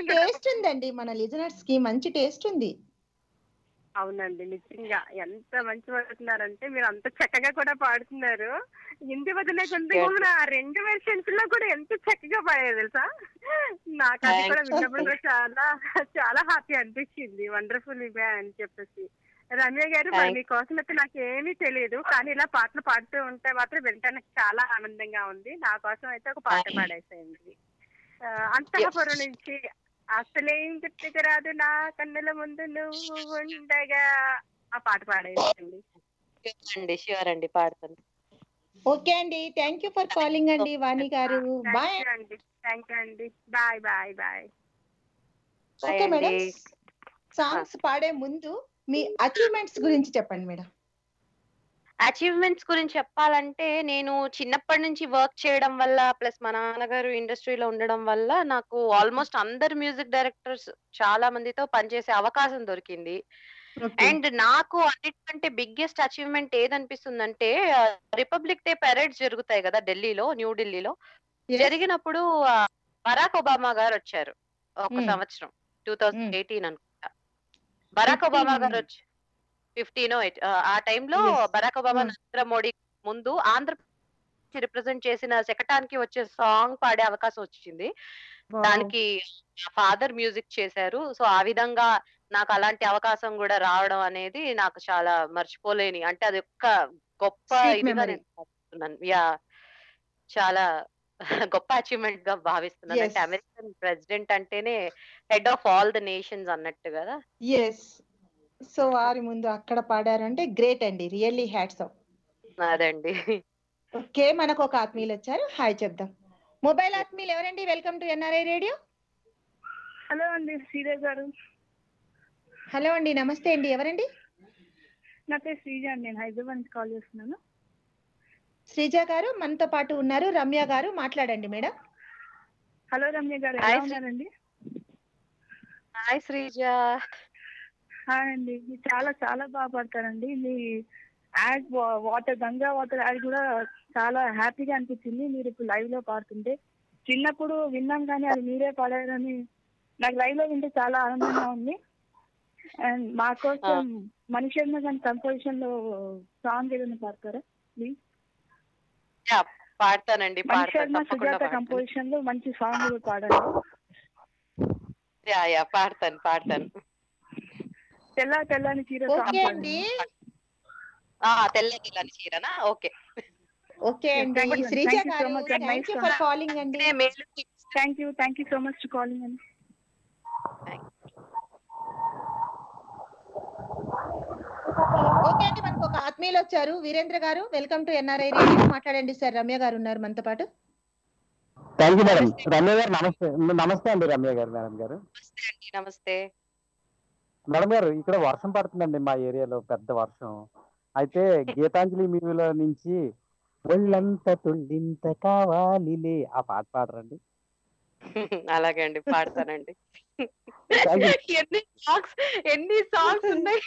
టేస్ట్ ఉందండి మన లిజనర్స్కి. మంచి టేస్ట్ ఉంది. అవునండి నిజంగా. ఎంత మంచి పాడుతున్నారంటే మీరు అంత చక్కగా కూడా పాడుతున్నారు. ఇంటి వదిలే కొంత ఆ రెండు వెర్షన్స్లో కూడా ఎంత చక్కగా పాడారు తెలుసా? నాకు అది కూడా. విన్నప్పుడు కూడా చాలా చాలా హ్యాపీ అనిపించింది. వండర్ఫుల్ ఇవే అని చెప్పేసి. రమ్య గారు మరి Thanks. మీకోసం అయితే నాకు ఏమీ తెలియదు. కానీ ఇలా పాటలు పాడుతూ ఉంటే మాత్రం వినటానికి చాలా ఆనందంగా ఉంది. నా కోసం అయితే ఒక పాట పాడేసేయండి. అంతఃపురం నుంచి అసలేం గుర్తుకు రాదు నా కన్నుల ముందు నువ్వు ఉండగా. ఆ పాట పాడేయండి. అండి ష్యూర్ అండి పాడతాను. ఓకే అండి థ్యాంక్ యూ ఫర్ కాలింగ్ అండి వాణి గారు. బాయ్ అండి థ్యాంక్ యూ అండి. Bye bye bye okay madam. Songs పాడే ముందు మీ అచీవ్మెంట్స్ గురించి చెప్పండి మేడం అచీవ్మెంట్స్ గురించి చెప్పాలంటే నేను చిన్నప్పటి నుంచి వర్క్ చేయడం వల్ల ప్లస్ మా నాన్నగారు ఇండస్ట్రీలో ఉండడం వల్ల నాకు ఆల్మోస్ట్ అందరు మ్యూజిక్ డైరెక్టర్స్ చాలా మందితో పనిచేసే అవకాశం దొరికింది. అండ్ నాకు అన్నిటికంటే బిగ్గెస్ట్ అచీవ్మెంట్ ఏదనిపిస్తుందంటే రిపబ్లిక్ డే పెరేడ్స్ జరుగుతాయి కదా ఢిల్లీలో న్యూ ఢిల్లీలో. జరిగినప్పుడు బరాక్ ఒబామా గారు వచ్చారు ఒక. సంవత్సరం టూ థౌజండ్ ఎయిటీన్ అనుకుంటా. బరాక్ ఒబామా గారు వచ్చి ఫిఫ్టీన్ ఆ టైంలో. Barack Obama Hmm. Narendra Modi ముందు ఆంధ్రప్రదేశ్ రిప్రజెంట్ చేసిన శకటానికి వచ్చే సాంగ్ పాడే అవకాశం వచ్చింది. దానికి ఫాదర్ మ్యూజిక్ చేశారు సో ఆ విధంగా నాకు అలాంటి అవకాశం కూడా రావడం అనేది నాకు చాలా మర్చిపోలేని అంటే అది ఒక్క గొప్ప ఇదిగా యా చాలా గొప్ప అచీవ్మెంట్గా భావిస్తున్నాను అంటే. అమెరికన్ ప్రెసిడెంట్ అంటేనే head of all the nations అన్నట్టు కదా ఎస్ సో వారి ముందు అక్కడ పాడారంటే గ్రేట్ అండి. Really hats off. అదండి. ఓకే మనకు ఒక ఆత్మీయులు వచ్చారు. హాయ్ చెప్దాం. మొబైల్ ఆత్మీయులు ఎవరండి? Welcome to NRI radio. Hello అండి శ్రీదేవ్ గారు. హలో అండి నమస్తే అండి. ఎవరండి? నా పేరు శ్రీజ అండి. నేను హైదరాబాద్ నుంచి కాల్ చేస్తున్నాను. శ్రీజ గారు మనతో పాటు ఉన్నారు రమ్య గారు. మాట్లాడండి మేడం. హలో రమ్య గారు Hi, ఉన్నారండి? హాయ్ శ్రీజ. హాయ్ అండి. మీరు చాలా చాలా బాగా పాడతారండి. మీ ad water Ganga water ad కూడా చాలా హ్యాపీగా అనిపించింది. మీరు ఇప్పుడు లైవ్లో పాడుతుంటే. చిన్నప్పుడు విన్నాం కానీ అది మీరే పాడారని నాకు లైవ్లో వింటే చాలా ఆనందంగా ఉంది. అండ్ మా కోసం శర్మ గారి కంపోజిషన్లో సాంగ్ ఏదైనా పాడతారా? ప్లీజ్ యా, పాడతానండి. సుజాత కంపోజిషన్లో మంచి సాంగ్ పాడండి. యా యా పాడతాను పాడతాను. తెల్ల తెల్లని చీర ఓకే అండి. ఆ తెల్ల తెల్లని చీరనా? ఓకే. ఓకే అండి. శ్రీజ గారు థ్యాంక్ యూ ఫర్ కాలింగ్ అండి. Thank you thank you so much calling అండి ఓకే అండి మనకు ఒక ఆత్మీయులు వచ్చారు. వీరేంద్ర గారు వెల్కమ్ టు ఎన్ఆర్ఐ రేడియో. మాట్లాడండి సార్ రమ్య గారు ఉన్నారు మనతో పాటు. థ్యాంక్ యూ మేడం రమ్య గారు నమస్తే. నమస్తే అండి రమ్య గారు మేడం గారు. నమస్తే అండి నమస్తే. మేడం గారు ఇక్కడ వర్షం పడుతుందండి మా ఏరియాలో పెద్ద వర్షం. అయితే గీతాంజలి మూవీలో నుంచి ఒళ్ళంత తుళ్ళింత కావాలిలే. ఆ పాట పాడరండి. అలాగే అండి పాడతానండి. ఎన్ని సాంగ్స్ ఎన్ని సాంగ్స్ ఉన్నాయి?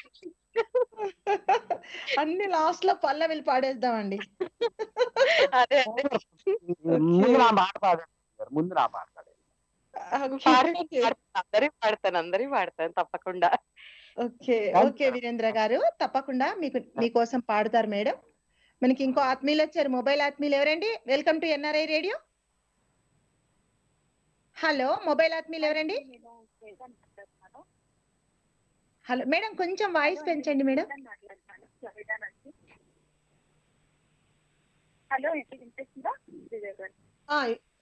అన్ని లాస్ట్లో పల్లవిలు పాడేద్దామండి. అదే అదే ముందు నా పాట పాడండి ముందు నా పాట అందరి పాడతాను అందరి పాడతాను తప్పకుండా. ఓకే ఓకే వీరేంద్ర గారు తప్పకుండా మీకు మీకోసం పాడతారు మేడం. మనకి ఇంకో ఆత్మీయులు వచ్చారు మొబైల్ ఆత్మీయులు ఎవరండి? Welcome to NRI radio. Hello mobile ఆత్మీయులు ఎవరండి? హలో మేడం కొంచెం వాయిస్ పెంచండి మేడం. హలో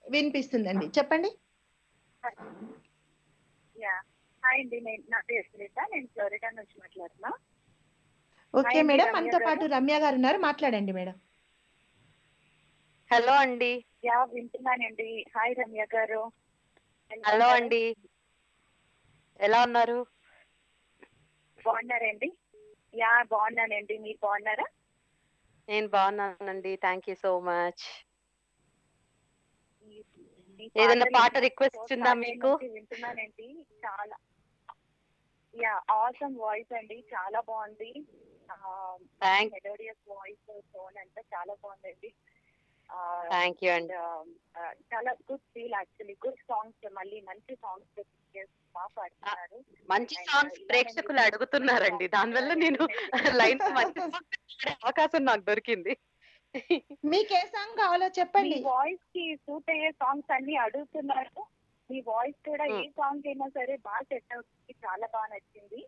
వినిపిస్తుందండి. చెప్పండి. యా హాయ్ అండి నేను నా పేరు శ్రీత నేను ఫ్లోరిడా నుంచి మాట్లాడుతున్నా. ఓకే మేడం మనతో. పాటు రమ్య గారు ఉన్నారు. మాట్లాడండి మేడం హలో అండి యా వింటున్నానండి హాయ్ రమ్య గారు. ఎలా హలో ఉన్నారు? అండి ఎలా ఉన్నారు? బాగున్నారండి యా బాగున్నానండి మీరు బాగున్నారా? నేను బాగున్నానండి. థ్యాంక్ యూ సో మచ్ ఏదైనా పాట రిక్వెస్ట్ ఉందా మీకు? వింటున్నానండి. చాలా. యా ఆసమ్ వాయిస్ అండి. చాలా బాగుంది. మెలోడియస్ వాయిస్ టోన్ అంతా చాలా బాగుందండి. Thank you అండి. చాలా good feel actually good songs మళ్ళీ మంచి సాంగ్స్ మంచి సాంగ్స్ ఇలానే ప్రేక్షకులు అడుగుతున్నారండి. దానివల్ల నేను లైన్స్ మంచి అవకాశం నాకు దొరికింది. మీకు ఏ సాంగ్ కావాలో చెప్పండి. వాయిస్కి సూట్ అయ్యే సాంగ్స్ అన్ని అడుగుతున్నారు. మీ వాయిస్ కూడా ఏ సాంగ్ అయినా సరే బాగా సెట్ అవుతుంది. చాలా బాగా నచ్చింది.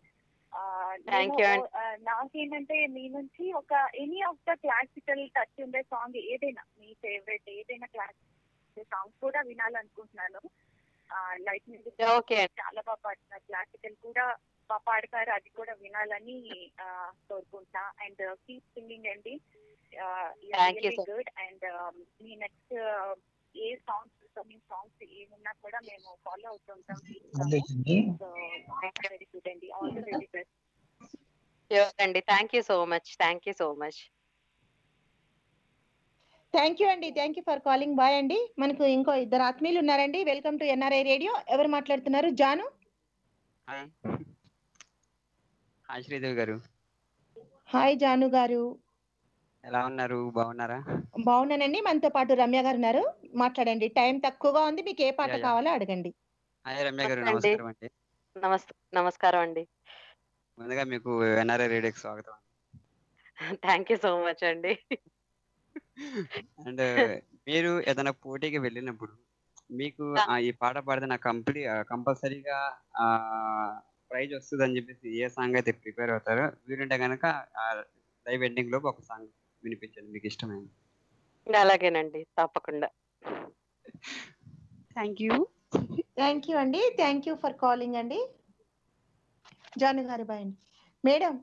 నాకేంటంటే మీ నుంచి ఒక any of the classical touch ఉండే సాంగ్ ఏదైనా మీ ఫేవరెట్ ఏదైనా క్లాసికల్ సాంగ్స్ కూడా వినాలనుకుంటున్నాను. Like music. చాలా బాగా పాడుతున్నారు. క్లాసికల్ కూడా బాగా పాడతారు. అది కూడా వినాలని కోరుకుంటున్నా. అండ్ కీప్ సింగింగ్ అండి Thank you, sir. Good and me next ఏ సాంగ్స్ మీ సాంగ్స్ ఏమున్నా కూడా మేము ఫాలో అవుతుంటాం సో వెరీ గుడ్ అండి. All the very best Sure అండి. Thank you so much thank you so much thank you అండి. Thank you for calling bye అండి. మనకు ఇంకో ఇద్దరు ఆత్మీయులు ఉన్నారండి. వెల్కమ్ టు ఎన్ఆర్ఐ రేడియో ఎవరు మాట్లాడుతున్నారు? జాను? హాయ్. హాయ్ శ్రీదేవి గారు. హాయ్ జాను గారు. ఎలా ఉన్నారు? బాగున్నారా? బాగున్నానండి. మనతో పాటు రమ్య గారు ఉన్నారు మాట్లాడండి. టైం తక్కువగా ఉంది. మీకు ఏ పాట. కావాలో అడగండి. హాయ్ రమ్య గారు. నమస్కారం అండి. నమస్కారం అండి. ముందుగా మీకు ఎన్ఆర్ఐ రేడియోకి స్వాగతం థ్యాంక్ యూ సో మచ్ అండి. అండ్ మీరు ఏదైనా పోటీకి వెళ్ళినప్పుడు మీకు ఆ, ఈ పాట పాడితే నాకు కంప్లీ కంపల్సరీగా ప్రైజ్ వస్తుంది అని చెప్పేసి ఏ సాంగ్ అయితే ప్రిపేర్ అవుతారో వీరుంటే కనుక లైవ్ ఎండింగ్లో ఒక సాంగ్ వినిపించండి మీకు ఇష్టమైంది. అలాగేనండి తప్పకుండా. థ్యాంక్ యూ థ్యాంక్ యూ అండి థ్యాంక్ యూ ఫర్ కాలింగ్ అండి. జాను గారు బాయ్ అండి. మేడం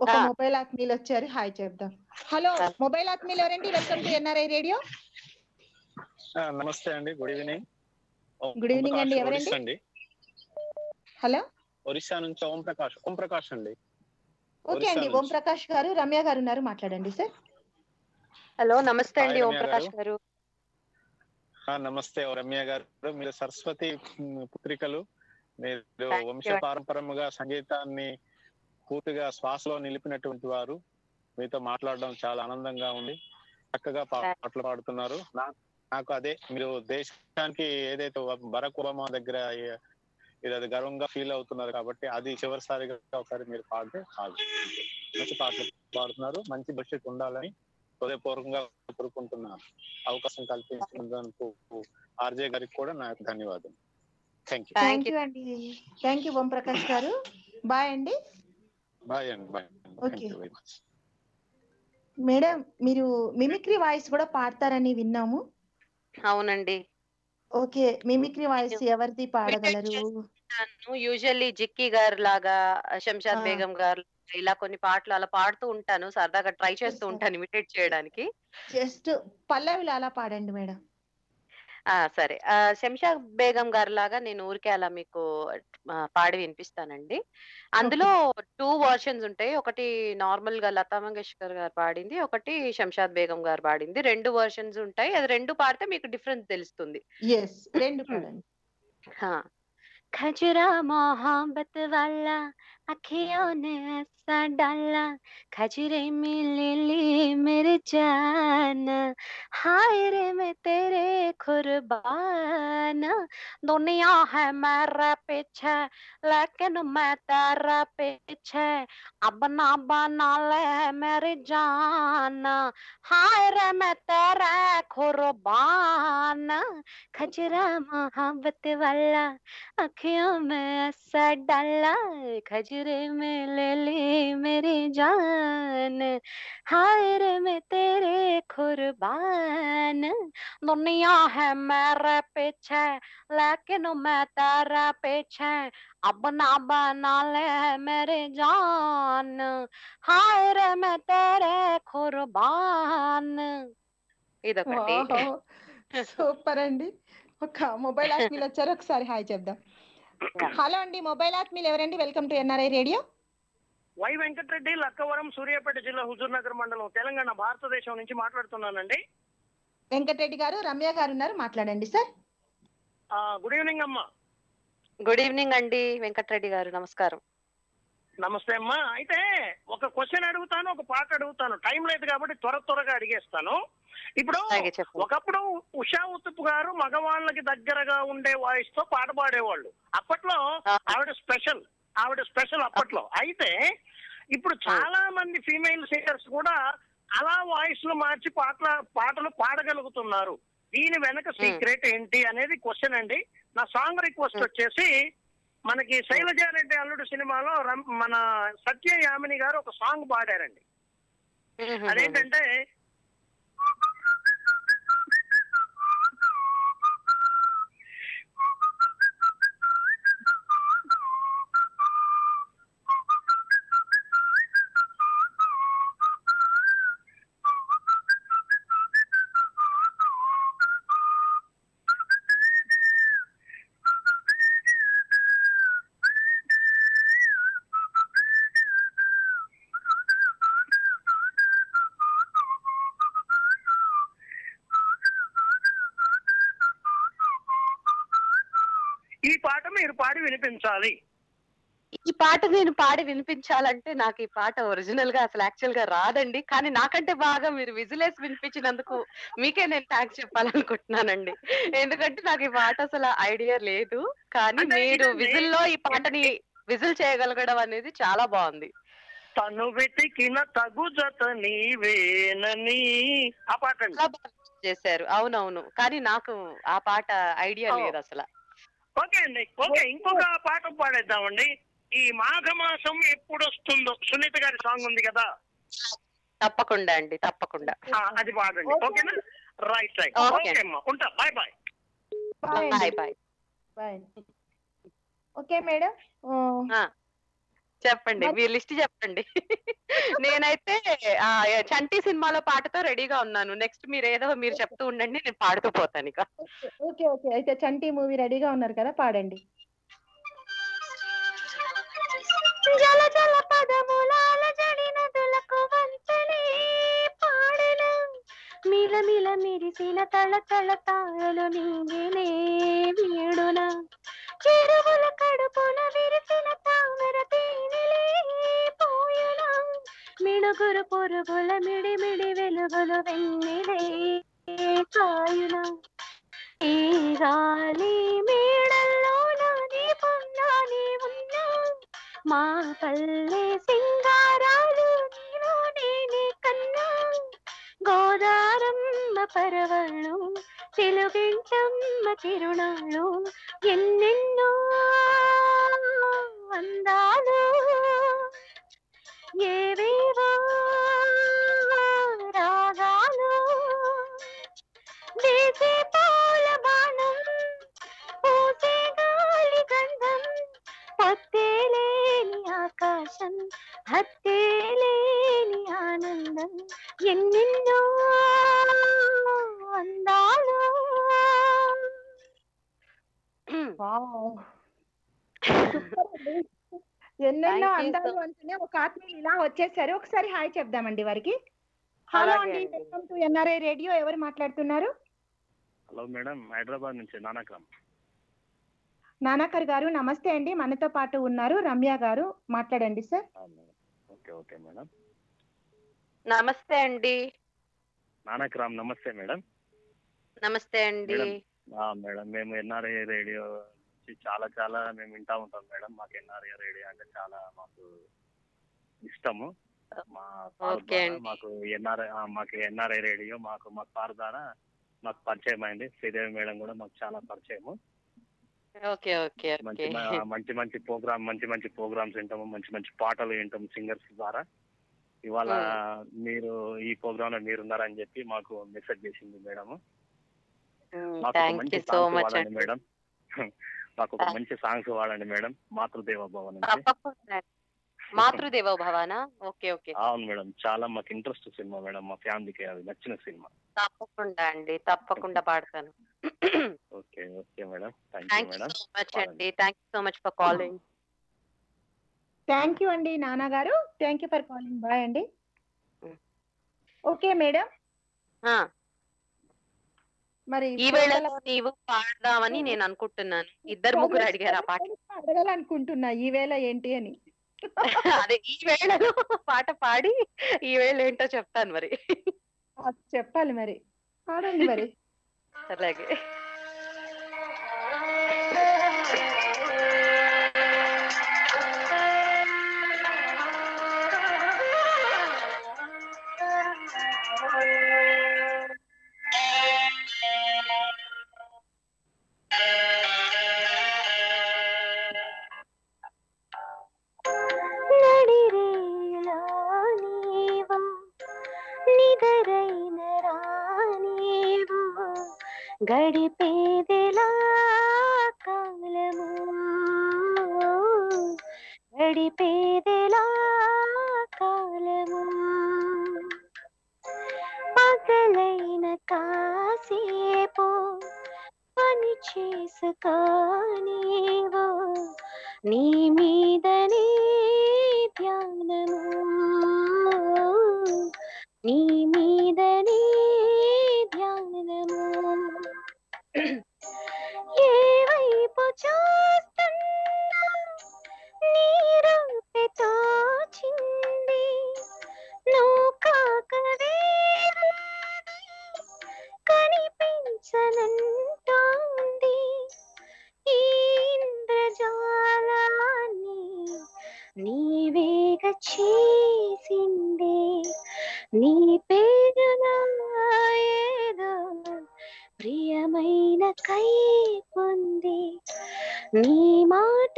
ఒక. మొబైల్ ఆత్మీయులు వచ్చారు హాయ్ చెప్దాం. హలో మొబైల్ ఆత్మీయులు ఎవరండి? వెల్కమ్ టు ఎన్ఆర్ఐ రేడియో నమస్తే అండి గుడ్ ఈవినింగ్ Good evening అండి, ఎవరండి? హలో ఒరిస్సా నుంచి ఓం ప్రకాష్ ఓం ప్రకాష్ అండి. ఓకే అండి. ఓం ప్రకాష్ గారు రమ్య గారు ఉన్నారు మాట్లాడండి సార్. హలో నమస్తే అండి ఓం రమ్య ప్రకాష్ గారు. నమస్తే రమ్య గారు. మీరు సరస్వతి పుత్రికలు. మీరు వంశ. పారంపరముగా సంగీతాన్ని పూర్తిగా శ్వాసలో నిలిపినటువంటి వారు. మీతో మాట్లాడడం చాలా ఆనందంగా ఉంది. చక్కగా పా- పాటలు పాడుతున్నారు. నాకు అదే మీరు దేశానికి ఏదైతే బరాక్ ఒబామా దగ్గర ఇది అది గర్వంగా ఫీల్ అవుతున్నారు కాబట్టి అది చివరిసారిగా ఒకసారి మీరు పాడితే చాలు మంచి పాటలు పాడుతున్నారు. మంచి భవిష్యత్తు ఉండాలని హృదయపూర్వకంగా కోరుకుంటున్నాను. అవకాశం కల్పించినందుకు ఆర్జే గారికి కూడా నాకు ధన్యవాదాలు థ్యాంక్ యూ థ్యాంక్ యూ అండి థ్యాంక్ యూ ఓం ప్రకాష్ గారు. బాయ్ అండి. బాయ్ అండి bye thank okay you very much madam మీరు మిమిక్రీ వాయిస్ కూడా పాడతారని విన్నాము. అవునండి. ఓకే మిమిక్రీ వాయిస్ ఎవరిది పాడగలరు? యూజువల్లీ జిక్కీ గారు లాగా శంషాద్. బేగం గారు ఇలా కొన్ని పాటలు అలా పాడుతూ ఉంటాను. సరదాగా ట్రై చేస్తూ ఉంటాను ఇమిటేట్ చేయడానికి. జస్ట్ పల్లవిలు అలా పాడండి మేడం. ఆ సరే. ఆ, శంషాద్ బేగం గారి లాగా నేను ఊరికే అలా మీకు పాడి వినిపిస్తానండి. అందులో టూ వర్షన్స్ ఉంటాయి. ఒకటి నార్మల్గా లతా మంగేష్కర్ గారు పాడింది ఒకటి శంషాద్ బేగం గారు పాడింది. రెండు వర్షన్స్ ఉంటాయి. అది రెండు పాడితే మీకు డిఫరెన్స్ తెలుస్తుంది. రెండు खजरा मोहब्बत वाला अखियों ने ऐसा डाला, खजरे में ले ली मेरे जान। हाय रे मैं तेरे कुर्बान दुनिया है मेरे पीछे, लेकिन मैं तेरे पीछे। अब ना बना ले मेरी जान। हाय रे मैं तेरे कुर्बान खजरा मोहब्बत वाला अखियों में ऐसा डाला, खजरे में ले ली मेरी जान हाय रे मैं तेरे कुर्बान दुनिया है मेरे पीछे लेकिन मैं तेरा पीछे अब ना बना ले मेरे जान हाय रे मैं तेरे कुर्बान ఇదొకటి సూపర్ అండి ఒక మొబైల్ ఆత్మీయులు వచ్చారు ఒకసారి హాయ్ చెప్దాం హలో అండి మొబైల్ ఆత్మీయులు ఎవరండి? Welcome to NRI radio Y Venkatareddy Lakkavaram Suryapet జిల్లా హుజూర్ నగర్ మండలం తెలంగాణ భారతదేశం నుంచి మాట్లాడుతున్నానండి. వెంకటరెడ్డి గారు రమ్య గారు ఉన్నారు మాట్లాడండి సార్. గుడ్ ఈవినింగ్ అమ్మా. గుడ్ ఈవినింగ్ అండి వెంకటరెడ్డి గారు నమస్కారం. నమస్తే అమ్మా. అయితే ఒక క్వశ్చన్ అడుగుతాను ఒక పాట అడుగుతాను. టైం లేదు కాబట్టి త్వర త్వరగా అడిగేస్తాను. ఇప్పుడు ఒకప్పుడు ఉషా ఉతుపు గారు మగవాళ్ళకి దగ్గరగా ఉండే వాయిస్తో పాట పాడేవాళ్ళు. అప్పట్లో ఆవిడ స్పెషల్. ఆవిడ స్పెషల్ అప్పట్లో. అయితే ఇప్పుడు చాలా మంది ఫీమేల్ సింగర్స్ కూడా అలా వాయిస్లు మార్చి పాటల పాటలు పాడగలుగుతున్నారు. దీని వెనక సీక్రెట్ ఏంటి అనేది క్వశ్చన్ అండి. నా సాంగ్ రిక్వెస్ట్ వచ్చేసి మనకి శైలజారెడ్డి అల్లుడు సినిమాలో మన సత్య యామిని గారు ఒక సాంగ్ పాడారండి. అదేంటంటే వినిపించాలి. ఈ పాట నేను పాడి వినిపించాలంటే నాకు ఈ పాట ఒరిజినల్గా అసలు యాక్చువల్గా రాదండి. కానీ నాకంటే బాగా మీరు విజిలేసి వినిపించినందుకు మీకే నేను థ్యాంక్స్ చెప్పాలనుకుంటున్నానండి. ఎందుకంటే నాకు ఈ పాట అసలు ఐడియా లేదు. కానీ మీరు విజిల్లో ఈ పాటని విజిల్ చేయగలగడం అనేది చాలా బాగుంది. తను వెతికిన తగు జత నీవేనని ఆ పాట చేశారు. అవునవును. కానీ నాకు ఆ పాట ఐడియా. లేదు అసలు. ఓకే అండి. ఓకే ఇంకొక పాట పాడేద్దామండి. ఈ మాఘమాసం ఎప్పుడు వస్తుందో సునీత గారి సాంగ్ ఉంది కదా? తప్పకుండా అండి తప్పకుండా. ఆ, అది పాడండి. ఓకేనా? Right right. ఓకే. అమ్మా ఉంటా. Bye bye. Bye bye. Bye. Bye okay madam. చెప్పండి. మీ లిస్ట్ చెప్పండి. నేనైతే ఆ, చంటి సినిమాలో పాటతో రెడీగా ఉన్నాను. నెక్స్ట్ మీరు ఏదో మీరు చెప్తూ ఉండండి నేను పాడుతూ పోతాను ఇక. ఓకే ఓకే అయితే చంటి మూవీ రెడీగా ఉన్నారు కదా పాడండి. జల జల పదములాల జడి నదులకు వంతలే పాడన. మిల మిల మిరిసిన తళ తళ తాళలు మింగినే వీడున. చెరువుల కడుపున విరిసిన తామర మిడుగురు పురుగుల మిడి మిడి వెలుగులు వెన్నెలే కాయున ఈ గాలి మేడల్లోన నీ పొన్నాని ఉన్నా. మా పల్లె సింగారాలు నీలో నేనే కన్నా. గోదారమ్మ పరవళ్ళు తెలుగింటమ్మ తిరుణాలు ఎన్నెన్నో అందాలు. ఏవేవో రాగాలు వేసే పూల బాణం పూసే గాలి గంధం పొత్తేలేని ఆకాశం హత్తేలేని ఆనందం ఎన్నెన్నో అందాలు సూపర్ అండి. ఎన్నెన్నో అందాలు అంటూనే ఒక ఆత్మీయులు ఇలా వచ్చేసారు. ఒకసారి హాయ్ చెప్దామండి వారికి. హలో అండి. వెల్కమ్ టు ఎన్ఆర్ఐ రేడియో ఎవరు మాట్లాడుతున్నారు? హలో మేడం హైదరాబాద్ నుంచి నానాక్రమ్. నానాకర్ గారు నమస్తే అండి. మనతో పాటు ఉన్నారు రమ్య గారు. మాట్లాడండి సార్. ఓకే ఓకే మేడం నమస్తే అండి. నానాక్రామ్ నమస్తే మేడం నమస్తే అండి. మేడం మేము ఎన్ఆర్ఐ రేడియో నుంచి చాలా చాలా మేము వింటా ఉంటాం మేడం. మాకు ఎన్ఆర్ఐ రేడియో అంటే చాలా మాకు ఇష్టము. మా సార్ ద్వారా. మాకు ఎన్ఆర్ఐ మాకు ఎన్ఆర్ఐ రేడియో మాకు మా సార్ ద్వారా మాకు పరిచయం అయింది. శ్రీదేవి మేడం కూడా మాకు చాలా పరిచయము. ఓకే ఓకే మంచి మంచి మంచి ప్రోగ్రామ్ మంచి మంచి ప్రోగ్రామ్స్ వింటాము. మంచి మంచి పాటలు వింటాము సింగర్స్ ద్వారా. ఇవాళ మీరు ఈ ప్రోగ్రామ్లో మీరు ఉన్నారని చెప్పి మాకు మెసేజ్ చేసింది madam thank you so much madam. మాకు ఒక మంచి సాంగ్స్ వాడండి మేడం. మాతృదేవ భవన్ మాతృదేవో భవానా ఓకే ఓకే. అవును మేడం. చాలా మాకు ఇంట్రెస్ట్ సినిమా మేడం. మా ఫ్యామిలీకి అది నచ్చిన సినిమా. తప్పకుండా అండి. తప్పకుండా పాడతాను. Okay okay madam. Thank you so much అండి. Thank you so much for calling thank you అండి నానా గారు. Thank you for calling bye అండి. ఓకే మేడం మరి ఈ వేళలో నీవు పాడదామని నేను అనుకుంటున్నాను. ఇద్దరు ముగ్గురు అడిగారు ఆ పాట. అడగాలనుకుంటున్నా ఈ వేళ ఏంటి అని. అదే ఈ వేళలో పాట పాడి ఈ వేళ ఏంటో చెప్తాను మరి. చెప్పాలి మరి. పాడండి మరి. అలాగే.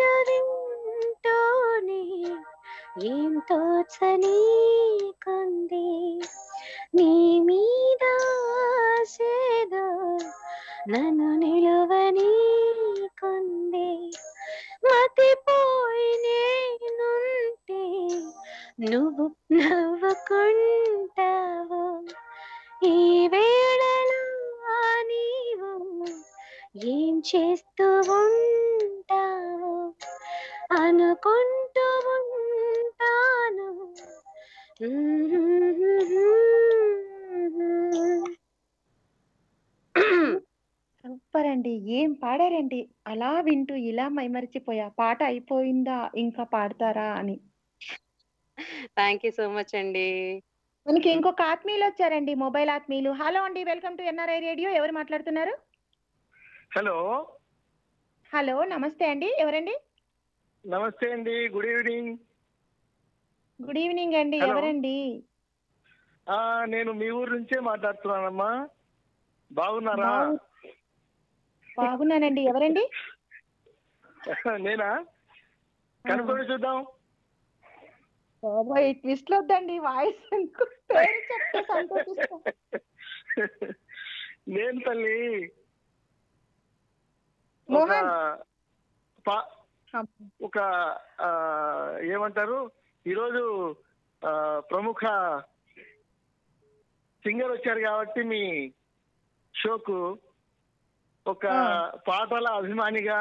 మాట వింటూనే ఏం తోచని కొంది నీ మీద ఆశేదో నన్ను నిలువని కొంది మతిపోయి నేనుంటే నువ్వు నవ్వుకుంటావు. ఈ వేళలో నీవు ఏం చేస్తా సూపర్ అండి ఏం పాడారండి? అలా వింటూ ఇలా మైమరిచిపోయా. పాట అయిపోయిందా? ఇంకా పాడతారా అని. థ్యాంక్ యూ సో మచ్ అండి. మనకి ఇంకొక ఆత్మీయులు వచ్చారండి. మొబైల్ ఆత్మీయులు. హలో అండి. Welcome to NRI radio. ఎవరు మాట్లాడుతున్నారు? హలో. హలో. నమస్తే అండి. ఎవరండి? నమస్తే అండి. Good evening. గుడ్ ఈవినింగ్ అండి. Hello. ఎవరండి? నేను మీ ఊరు నుంచే మాట్లాడుతున్నానమ్మా. బాగున్నారా? బాగు- బాగున్నానండి. ఎవరండి? నేనా? కనుక్కొని చూద్దాం. బాబాయ్ ట్విస్ట్ వద్దండి వాయిస్ పేరు చెప్తే సంతోషిస్తా. నేను తల్లి. ఒక మోహన్. పా- ఒక ఆ, ఏమంటారు? ఈరోజు ప్రముఖ సింగర్ వచ్చారు కాబట్టి మీ షోకు ఒక పాటల అభిమానిగా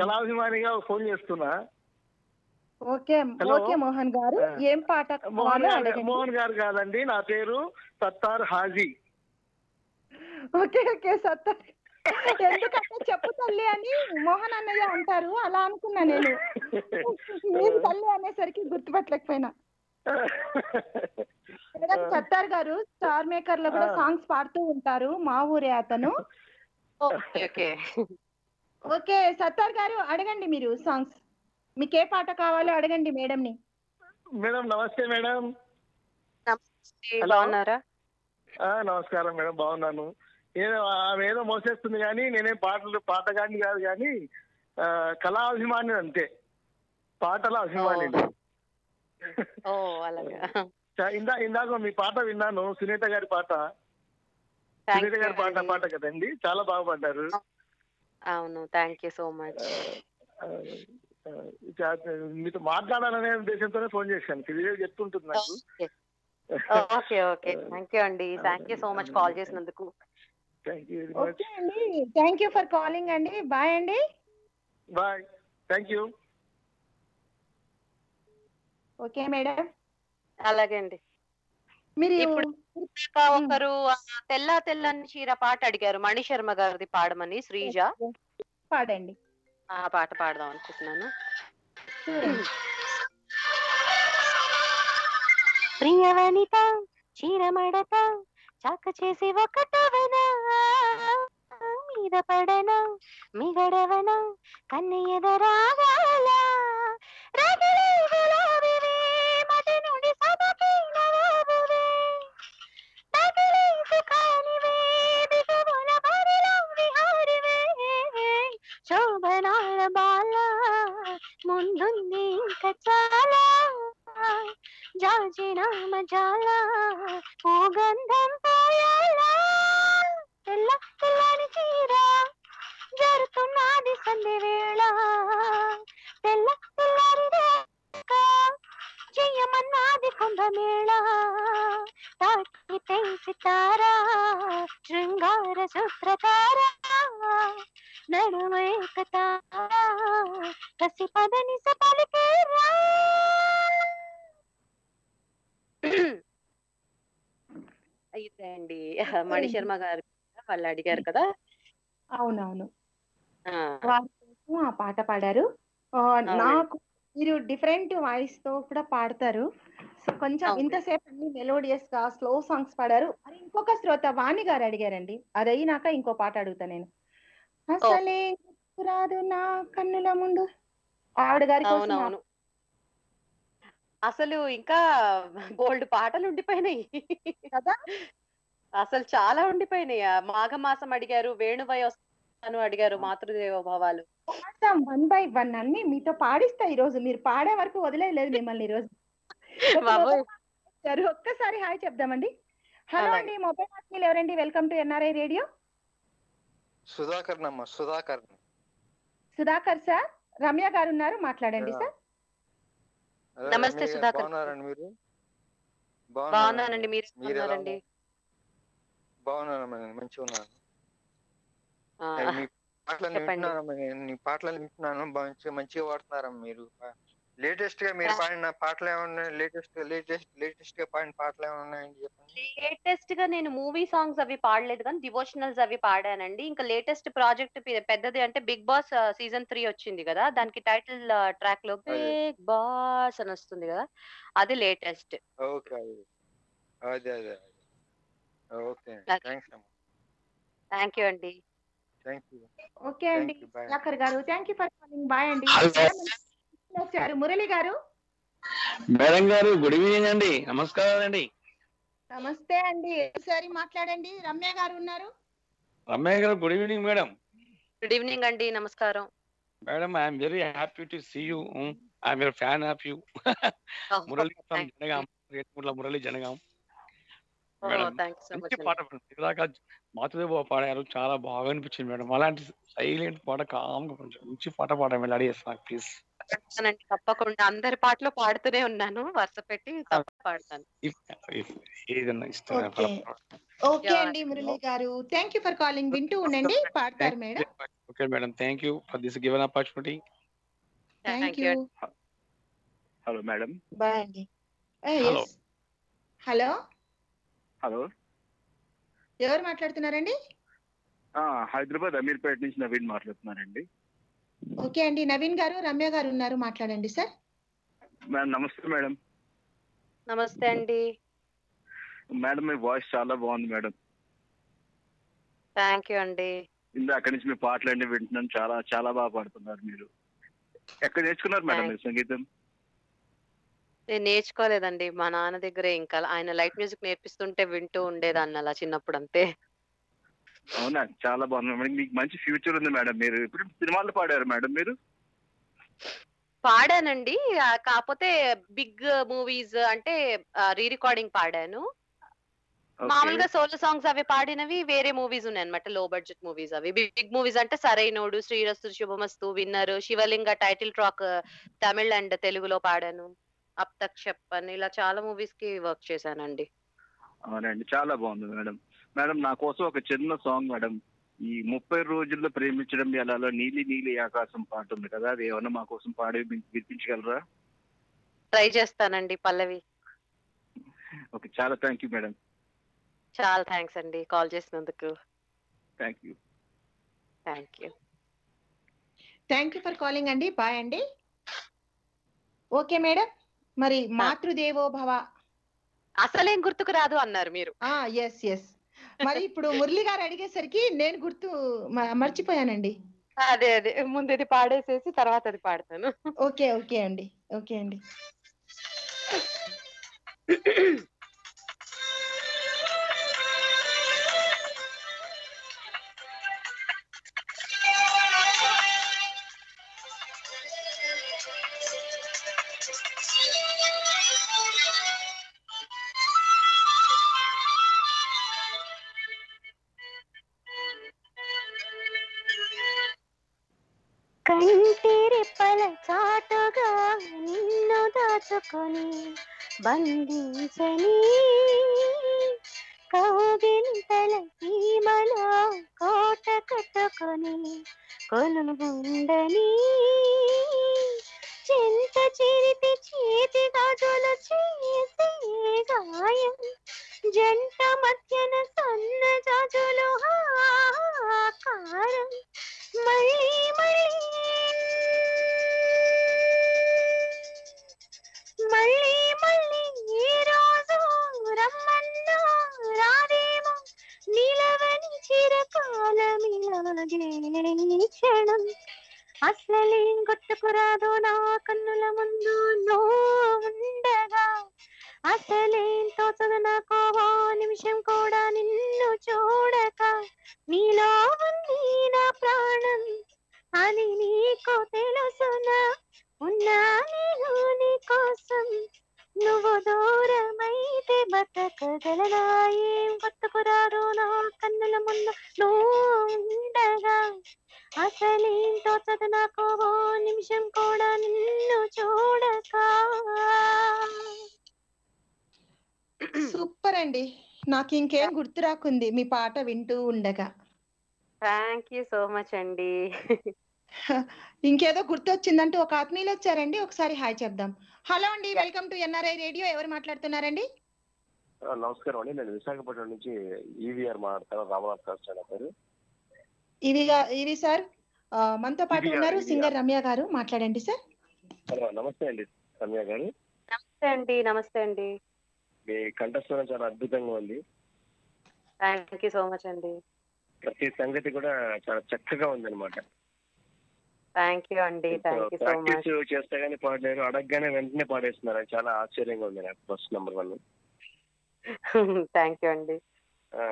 కళాభిమానిగా ఫోన్ చేస్తున్నా. ఓకే. ఓకే మోహన్ గారు. ఏం పాట మోహన్ గారు కాదండి నా పేరు సత్తార్ హాజీ. ఓకే ఓకే సత్త ఎందుకంటే చెప్పు తల్లి అని మోహన్ అన్నయ్య అంటారు. అలా అనుకున్నా నేను. మీరు తల్లి అనేసరికి గుర్తుపట్టలేకపోయినా. మేడం సత్తార్ గారు స్టార్ మేకర్లో కూడా. సాంగ్స్ పాడుతూ ఉంటారు మా ఊరే అతను. Okay okay. ఓకే సత్తార్ గారు అడగండి మీరు సాంగ్స్. మీకు ఏ పాట కావాలో అడగండి మేడం ని మేడం. నమస్తే మేడం. బాగున్నారా? ఆ, నమస్కారం మేడం బాగున్నాను. ఏదో ఆమె ఏదో మోసేస్తుంది కానీ నేనేం పాటలు పాటగాని కాదు కానీ ఆ, కళాభిమాని అంతే. పాటల అభిమాని. ఇందా ఇందాక మీ పాట విన్నాను సునీత గారి పాట. సునీత గారి పాట. పాట కదండి. చాలా బాగా పాడారు. అవును థ్యాంక్ యూ సో మచ్ మీతో మాట్లాడాలనే ఉద్దేశంతోనే ఫోన్ చేశాను. తెలియదు చెప్తుంటుంది నాకు. ఓకే. ఓకే థ్యాంక్ యూ అండి. Thank you so much call చేసినందుకు. Thank you very much okay అండి. థ్యాంక్ యూ ఫర్ కాలింగ్ అండి. బాయ్ అండి. Bye thank you okay madam. అలాగే అండి. మీరు ఇప్పుడు ఒకరు తెల్ల తెల్లని చీర పాట అడిగారు. మణి శర్మ గారిది పాడమని శ్రీజ. పాడండి. ఆ పాట పాడదాం అనుకుంటున్నాను. ప్రియవనిత చీరమడత చాక చేసి ఒకటవన? మీద పడన మిగడవన కన్ను ఎదరాగాల శోభనాల బాల ముందుంది ఇంకా చాలా జాజిన మజాల ఓ గంధం సంధి వేళ. తెల్ల తెల్లని రేఖ చెయ్యమన్నది కుంభమేళ. తాకి సితారా శృంగార సూత్రధార నడుమేక తారా కసి పదని సపలికేరా అయితే అండి మణి శర్మ గారు వాళ్ళు అడిగారు కదా? అవునవును. వారి కోసం ఆ పాట పాడారు. నాకు మీరు డిఫరెంట్ వాయిస్తో కూడా పాడతారు. సో కొంచెం. ఇంతసేపు అన్ని మెలోడియస్గా స్లో సాంగ్స్ పాడారు. మరి ఇంకొక శ్రోత వాణి గారు అడిగారండి. అది అయినాక ఇంకో పాట అడుగుతా నేను. అసలే రాదు నా కన్నుల ముందు. ఆవిడ గారి కోసం అసలు ఇంకా బోల్డ్ పాటలు ఉండిపోయినాయి. కదా? అసలు చాలా ఉండిపోయినాయి. మాఘమాసం అడిగారు వేణువై వస్తాను అడిగారు మాతృదేవ భావాలు. పాడతాం వన్ బై వన్ అన్ని మీతో పాడిస్తా ఈ రోజు మీరు పాడే వరకు వదిలేదు మిమ్మల్ని ఈ రోజు బాబోయ్. సరే ఒక్కసారి హాయ్ చెప్దామండి. హలో. అండి మొబైల్ ఆత్మీయులు ఎవరండి? Welcome to NRI radio. Sudhakar నమ్మ సుధాకర్ సుధాకర్ సార్ రమ్య గారు ఉన్నారు. మాట్లాడండి. సార్. నమస్తే సుధాకర్. మీరు? బాగున్నానండి మీరు మంచిగా ఉన్నాను మీ పాటలను నీ పాటలను వింటున్నాను. మంచిగా పాడుతున్నారమ్మా మీరు? లేటెస్ట్గా మీరు పాడిన పాటలు ఏమన్నా లేటెస్ట్ లేటెస్ట్ లేటెస్ట్గా పాడిన పాటలు ఏమన్నా ఉన్నాయండి చెప్పండి? లేటెస్ట్గా నేను మూవీ సాంగ్స్ అవి పాడలేదు కానీ డివోషనల్స్ అవి పాడానండి. ఇంకా లేటెస్ట్ ప్రాజెక్ట్ పెద్దది అంటే బిగ్ బాస్ సీజన్ త్రీ వచ్చింది కదా దానికి టైటిల్ ట్రాక్లో. బిగ్ బాస్ అని వస్తుంది కదా అది లేటెస్ట్. ఓకే అదే. అదే ఓకే థ్యాంక్ యూ అండి. ఓకే అండి. సుధాకర్ గారు thank you for calling bye అండి Hello. వచ్చారు. మురళి గారు? మేడం గారు గుడ్ ఈవినింగ్ అండి. నమస్కారం అండి. నమస్తే అండి. ఒకసారి మాట్లాడండి. రమ్య గారు ఉన్నారు? రమయ్య గారు good evening madam. Good evening అండి. నమస్కారం. Madam I'm very happy to see you I'm your fan of you Murali. Jangaon. Murali Jangaon. Oh madam మంచి పాట మాతృదేవ పాడారు. చాలా బాగా అనిపించింది మేడం. అలాంటి సైలెంట్ పాట కామ్గా కొంచెం మంచి పాట పాడడం వెళ్ళి చేస్తాను ప్లీజ్. తప్పకుండా అందరి పాటలు పాడుతూనే ఉన్నాను. వరుస పెట్టి తప్ప పాడతాను. ఏదన్నా ఇష్టం ఓకే. ఓకే అండి మురళి గారు థ్యాంక్ యూ ఫర్ కాలింగ్ వింటూ ఉండండి. పాడతారు madam. Okay madam. Thank you for this given opportunity thank you hello madam. Bye అండి. Hello. హలో. హలో. ఎవరు మాట్లాడుతున్నారండి? హైదరాబాద్ అమీర్పేట నుంచి నవీన్ మాట్లాడుతున్నానండి ఓకే అండి. నవీన్ గారు రమ్య గారు ఉన్నారు. మాట్లాడండి సార్. మేడం నమస్తే మేడం. నమస్తే అండి. మేడం మీ వాయిస్ చాలా బాగుంది మేడం. థ్యాంక్ యూ అండి. ఇందాక నుంచి మీ పాటలు అన్ని వింటున్నాను. చాలా చాలా బాగా పాడుతున్నారు మీరు. ఎక్కడ నేర్చుకున్నారు మేడం మీరు సంగీతం? నేను నేర్చుకోలేదండి. మా నాన్న దగ్గరే ఇంకా ఆయన లైట్ మ్యూజిక్ నేర్పిస్తుంటే వింటూ ఉండేదాన్ని అలా చిన్నప్పుడు అంతే అవునా చాలా బాగుంది. మీకు మంచి ఫ్యూచర్ ఉంది మేడం. మీరు ఇప్పుడు సినిమాలు పాడారు మేడం మీరు? పాడానండి. కాకపోతే బిగ్ మూవీస్ అంటే రీ రికార్డింగ్ పాడాను. మామూలుగా సోలో సాంగ్స్ అవి పాడినవి వేరే మూవీస్ ఉన్నాయి అనమాట లో బడ్జెట్ మూవీస్ అవి. బిగ్ మూవీస్ అంటే సరైనోడు శ్రీరస్తు శుభమస్తు winner Shivalinga title track Tamil and తెలుగులో పాడాను. అప్ తక్ చెప్పన్ ఇలా చాలా మూవీస్కి వర్క్ చేశానండి. అవునండి చాలా బాగుంది మేడం. మేడం నా కోసం ఒక చిన్న సాంగ్ మేడం. ఈ ముప్పై రోజుల్లో ప్రేమించడం ఎలాలో నీలి నీలి ఆకాశం పాట ఉంది కదా అది ఏమన్నా మా కోసం పాడి విన్- వినిపించగలరా? ట్రై చేస్తానండి పల్లవి. ఓకే చాలా థ్యాంక్ యూ మేడం. చాలా థ్యాంక్స్ అండి కాల్ చేసినందుకు. Thank you thank you thank you for calling అండి. బాయ్ అండి. Okay madam. మరి మాతృదేవో భవ అసలేం గుర్తుకు రాదు అన్నారు మీరు. ఎస్ ఎస్ మరి ఇప్పుడు మురళి గారు అడిగేసరికి నేను గుర్తు మర్చిపోయానండి. అదే అదే. ముందు ఇది పాడేసేసి తర్వాత అది పాడతాను. ఓకే ఓకే అండి ఓకే అండి. బంధించని కౌగింతల సీమలో కోట కట్టుకొని కొలుగుండని బతకగలనా ఏం గుర్తుకురాదు నా కన్నుల ముందు నువ్వు ఉండగా అసలేం తోచదు నాకు ఓ నిమిషం కూడా నిన్ను చూడక. సూపర్ అండి నాకు ఇంకేం గుర్తు రాకుంది మీ పాట వింటూ ఉండగా. థ్యాంక్ యూ సో మచ్ అండి. ఇంకేదో గుర్తొచ్చిందంటూ ఒక ఆత్మీయులు వచ్చారండి ఒకసారి హాయ్ చెప్దాం. హలో అండి వెల్కమ్ టు ఎన్ఆర్ఐ రేడియో. ఎవరు మాట్లాడుతున్నారండి? నమస్కారం అండి. నేను విశాఖపట్నం నుంచి ఈవీఆర్ మాట్లాడతాను. రామనాథ్ కాస్టర్ నా పేరు. సార్ మనతో పాటు ఉన్నారు సింగర్ రమ్య గారు. మాట్లాడండి సార్. హలో నమస్తే అండి రమ్య గారు. నమస్తే అండి నమస్తే అండి. మీ కంఠస్వరం చాలా అద్భుతంగా ఉంది. థ్యాంక్ యూ సో మచ్ అండి. ప్రతి సంగతి కూడా చాలా చక్కగా ఉంది అనమాట థ్యాంక్ యూ అండి thank you so much. Practice చేస్తే గానీ పాడలేరు అడగగానే వెంటనే పాడేస్తున్నారు. చాలా ఆశ్చర్యంగా ఉంది నాకు first number one. Thank you అండి.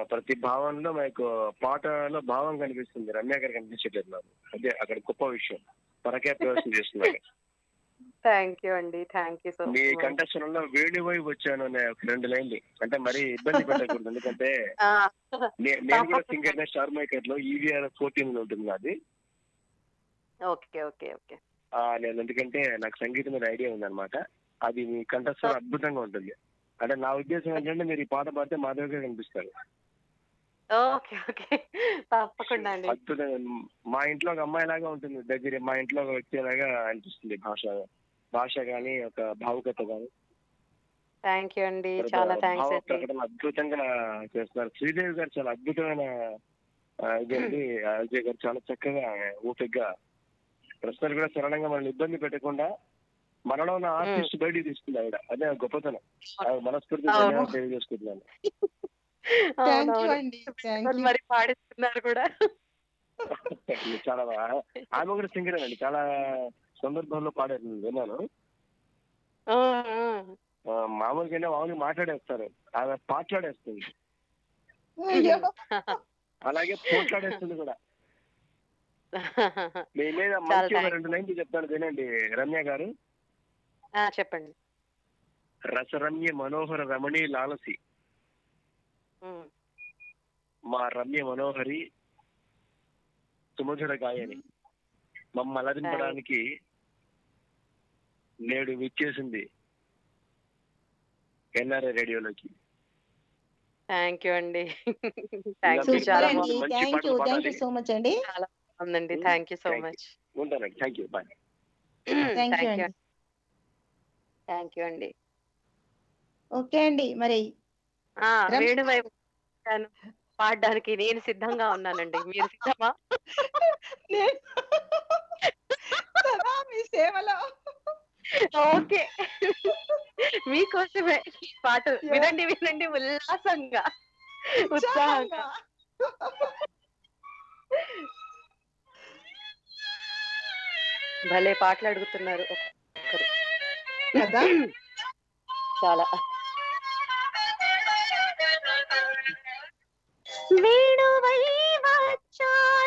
ప్రతి భావంలో మీకు పాటలో భావం కనిపిస్తుంది. రమ్య గారు కనిపించట్లేదు నాకు. అదే అక్కడ గొప్ప విషయం. పరకే ప్రవేశం చేస్తున్నారు థ్యాంక్ యూ అండి. థ్యాంక్ యూ సో మీ కంఠస్వరంలో వేడి వైపు వచ్చాను అనే ఒక రెండు లైన్లు. అంటే మరీ ఇబ్బంది పెట్టకూడదు. ఎందుకంటే నే- నేను కూడా సింగర్ స్టార్ మేకర్లో ఈవీఆర్ ఫోర్టీన్ ఉంటుంది అది ఓకే ఓకే ఓకే. నేను ఎందుకంటే నాకు సంగీతం మీద ఐడియా ఉందన్నమాట. అది మీ కంఠస్వరం అద్భుతంగా ఉంటుంది. అంటే నా ఉద్దేశం ఏంటంటే మీరు ఈ పాట పాడితే మాధవ్ గారు కనిపిస్తారు. Okay okay. తప్పకుండా అండి. మా ఇంట్లో ఒక అమ్మాయి లాగా ఉంటుంది. దగ్గర మా ఇంట్లో ఒక వ్యక్తిలాగా అనిపిస్తుంది భాష. భాష గాని ఒక భావుకత గాని. థ్యాంక్ యూ అండి. చాలా థ్యాంక్స్ అద్భుతంగా చేస్తున్నారు. శ్రీదేవి గారు చాలా అద్భుతమైన ఇదండి ఆ, విజయ్ గారు చాలా చక్కగా ఓపికగా ప్రశ్నలు కూడా సరళంగా మనల్ని ఇబ్బంది పెట్టకుండా మనలో ఉన్న ఆర్టిస్ట్ బయటికి తీసుకుంది ఆవిడ. అదే గొప్పతనం. ధన్యవాదాలు తెలియజేసుకుంటున్నాను. మరి పాడిస్తున్నారు కూడా. చాలా బాగా. ఆమె కూడా సింగర్ అండి. చాలా సందర్భాల్లో పాడారు. నేను విన్నాను. మామూలుగా మామూలుగా మాట్లాడేస్తారు. ఆమె పాట్లాడేస్తుంది. అలాగే పోట్లాడేస్తుంది కూడా. మీ మీద మంచి. రెండు లైన్లు చెప్తాను వినండి రమ్య గారు. చెప్పండి. రసరమ్య మనోహర రమణి లాలసి. మా రమ్య మనోహరి సుమధుర గాయని. మమ్మ అలరింపడానికి నేడు విచ్చేసింది ఎన్ఆర్ఐ రేడియోలోకి. థ్యాంక్ యూ అండి. థ్యాంక్ యూ చాలా thank you thank you. So much అండి. చాలా బాగుందండి. Thank you so. మచ్. ఉంటానండి. Thank you. Bye. Thank you thank you అండి. ఓకే అండి మరి వేణు పాడడానికి నేను సిద్ధంగా ఉన్నానండి. మీరు సిద్ధమా? మీ సేవలో. ఓకే. మీకోసమే పాట వినండి వినండి ఉల్లాసంగా. ఉత్సాహంగా. భలే పాటలు అడుగుతున్నారు ఒక్కొక్కరు. కదా? చాలా. వేణువై వచ్చాను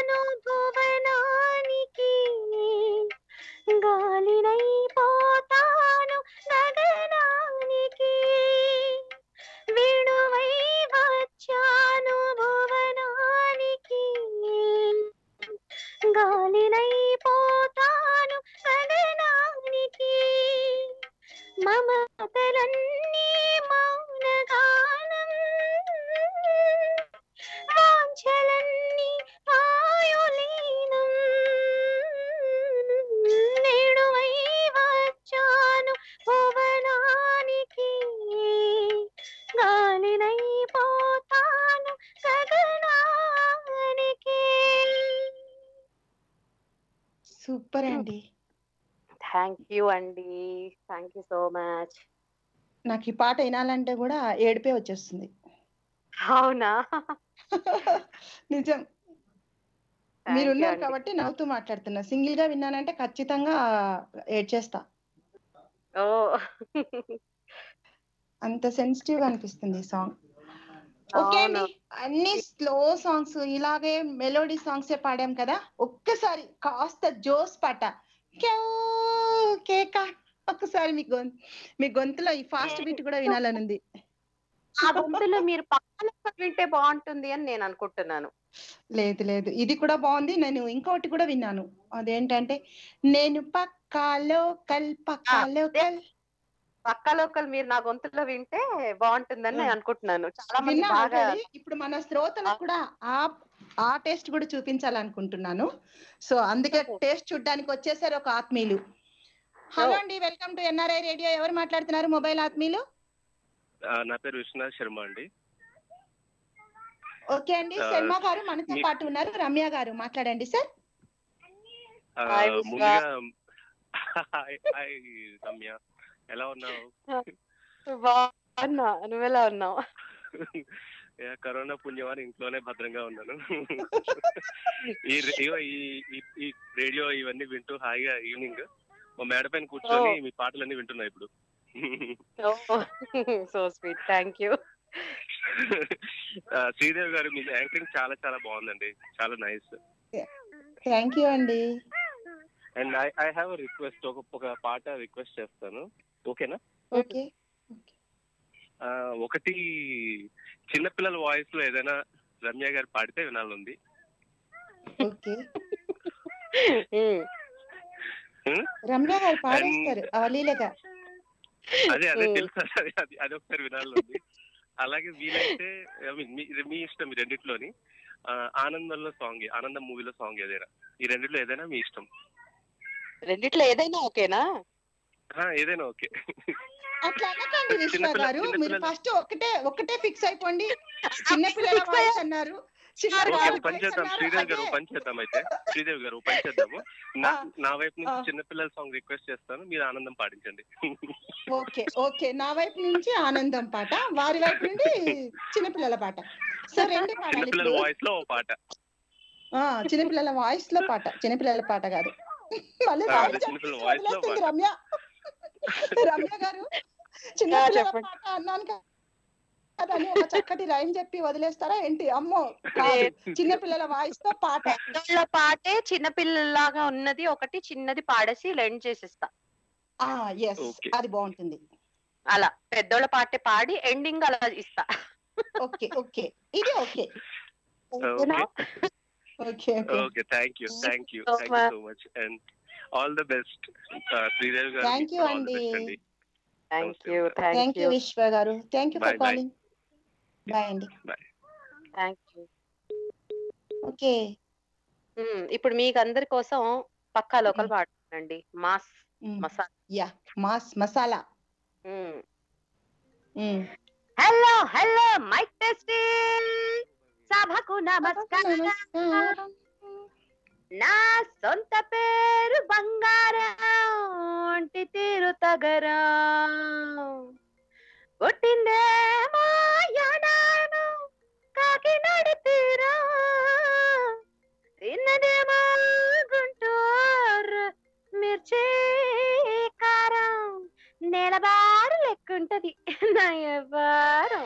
యూ సో మచ్ నాకు ఈ పాట వినాలంటే కూడా ఏడిపే వచ్చేస్తుంది. అవునా? నిజం. Thank మీరు you ఉన్నారు అండి. కాబట్టి నవ్వుతూ మాట్లాడుతున్నా. సింగిల్గా విన్నానంటే ఖచ్చితంగా ఏడ్చేస్తా. ఓ. అంత సెన్సిటివ్గా అనిపిస్తుంది ఈ సాంగ్. ఓకే అండి. అన్ని స్లో సాంగ్స్ ఇలాగే మెలోడీ సాంగ్స్ ఏ పాడాం కదా. ఒక్కసారి కాస్త జోస్ పాట. క్యూ కేక ఒక్కసారి మీ గొంతు మీ గొంతులో ఈ ఫాస్ట్ బీట్ కూడా వినాలని ఉంది ఆ గొంతులో మీరు పక్కన వింటే బాగుంటుంది అని నేను అనుకుంటున్నాను. లేదు లేదు. ఇది కూడా బాగుంది. నేను ఇంకోటి కూడా విన్నాను. అదేంటంటే నేను pakka local pakka local. Pakka local మీరు నా గొంతులో వింటే బాగుంటుందని నేను అనుకుంటున్నాను. చాలా మంది బాగా. ఇప్పుడు మన శ్రోతలకు కూడా ఆ ఆ టేస్ట్ కూడా చూపించాలనుకుంటున్నాను. సో అందుకే టేస్ట్ చూడడానికి వచ్చేసారు ఒక ఆత్మీయులు. హలో అండి వెల్కమ్ టు ఎన్ఆర్ఐ రేడియో ఎవరు మాట్లాడుతున్నారు? మొబైల్ ఆత్మీయులు? నా పేరు విశ్వనాథ్ శర్మ అండి. ఓకే అండి శర్మ గారు మనతో పాటు ఉన్నారు. రమ్య గారు మాట్లాడండి సార్. రమ్య. ఎలా ఉన్నావు? బాగున్నా. నువ్వెలా ఉన్నావు? కరోనా పుణ్యవాని ఇంట్లోనే భద్రంగా ఉన్నాను. ఈ- ఈ రేడియో ఇవన్నీ వింటూ హాయిగా ఈవినింగ్. మా మేడ పైన కూర్చొని ఓ. మీ పాటలన్నీ వింటున్నా ఇప్పుడు. So sweet thank you Sridevi గారు మీ యాంకరింగ్ చాలా చాలా బాగుందండి. చాలా నైస్ థ్యాంక్ యూ అండి. And I I have request ఒక ఒక పాట రిక్వెస్ట్ చేస్తాను. ఓకేనా? ఓకే ఆ, ఒకటి చిన్నపిల్లల వాయిస్లో ఏదైనా రమ్య గారు పాడితే వినాలంది ఓకే హ్మ్? రమ్య గారు పాడేస్తారు అవలీలగా అదే అదే. తెలుసు అది అది ఒకసారి వినాలండి అలాగే వీలైతే I mean, మీ మీ ఇష్టం ఈ రెండిట్లోని. ఆనందంలో సాంగ్ ఆనందం మూవీలో సాంగ్ ఏదైనా ఈ రెండిట్లో ఏదైనా మీ ఇష్టం. రెండిట్లో ఏదైనా ఓకేనా? ఆ, ఏదైనా ఓకే. అట్లా అనకండి విశ్వ గారు మీరు ఫస్ట్ ఒకటే ఒకటే ఫిక్స్ అయిపోండి. చిన్నపిల్లల అన్నారు చిన్న ఓకే పిల్లల పని చేద్దాం. శ్రీదేవి గారు అదే. పని చేద్దాం అయితే. శ్రీదేవి గారు పని చేద్దాము. నా వైపు నుంచి. చిన్నపిల్లల సాంగ్ రిక్వెస్ట్ చేస్తాను. మీరు ఆనందం పాటించండి ఓకే ఓకే. నా వైపు నుంచి ఆనందం పాట వారి వైపు నుండి చిన్నపిల్లల పాట. సో రెండు చిన్నపిల్లల వాయిస్లో పాట. ఆ, చిన్నపిల్లల వాయిస్లో పాట. చిన్నపిల్లల పాట కాదు. మళ్ళీ రమ్య? రమ్య గారు చిన్నపిల్లల చెప్పండి. పాట అన్నాను కదని ఒక చక్కటి రైమ్ చెప్పి వదిలేస్తారా ఏంటి? అమ్మో చిన్నపిల్లల వాయిస్తో పాట. పెద్దోళ్ళ పాటే చిన్నపిల్లలాగా ఉన్నది ఒకటి చిన్నది పాడేసి లెండ్ చేసిస్తా. ఆ ఎస్ అది బాగుంటుంది. అలా. పెద్దోళ్ళ పాటే పాడి ఎండింగ్ అలా ఇస్తా. Okay okay. ఇది ఓకే. ఓకేనా? Okay okay. Thank you. Thank you. Thank you so much. And all the best. Sridevi గారు Thank you ఆల్ ద అండి. Thank you. Thank thank you you. Vishwa గారు. Thank you for. Calling. Bye అండి. Thank you okay. ఇప్పుడు మీకు అందరి కోసం పక్కా local పాడుతానండి mass masala. Yeah. Mass masala. Hello hello mike testing సభకు నమస్కారం. నా సొంత పేరు బంగారం ఒంటి తీరు తగరం పుట్టిందేమో యానాను కాకినాడ తీరం తిన్నదేమో గుంటూరు మిర్చి కారం. నెలబారు లెక్కుంటది నయబారం.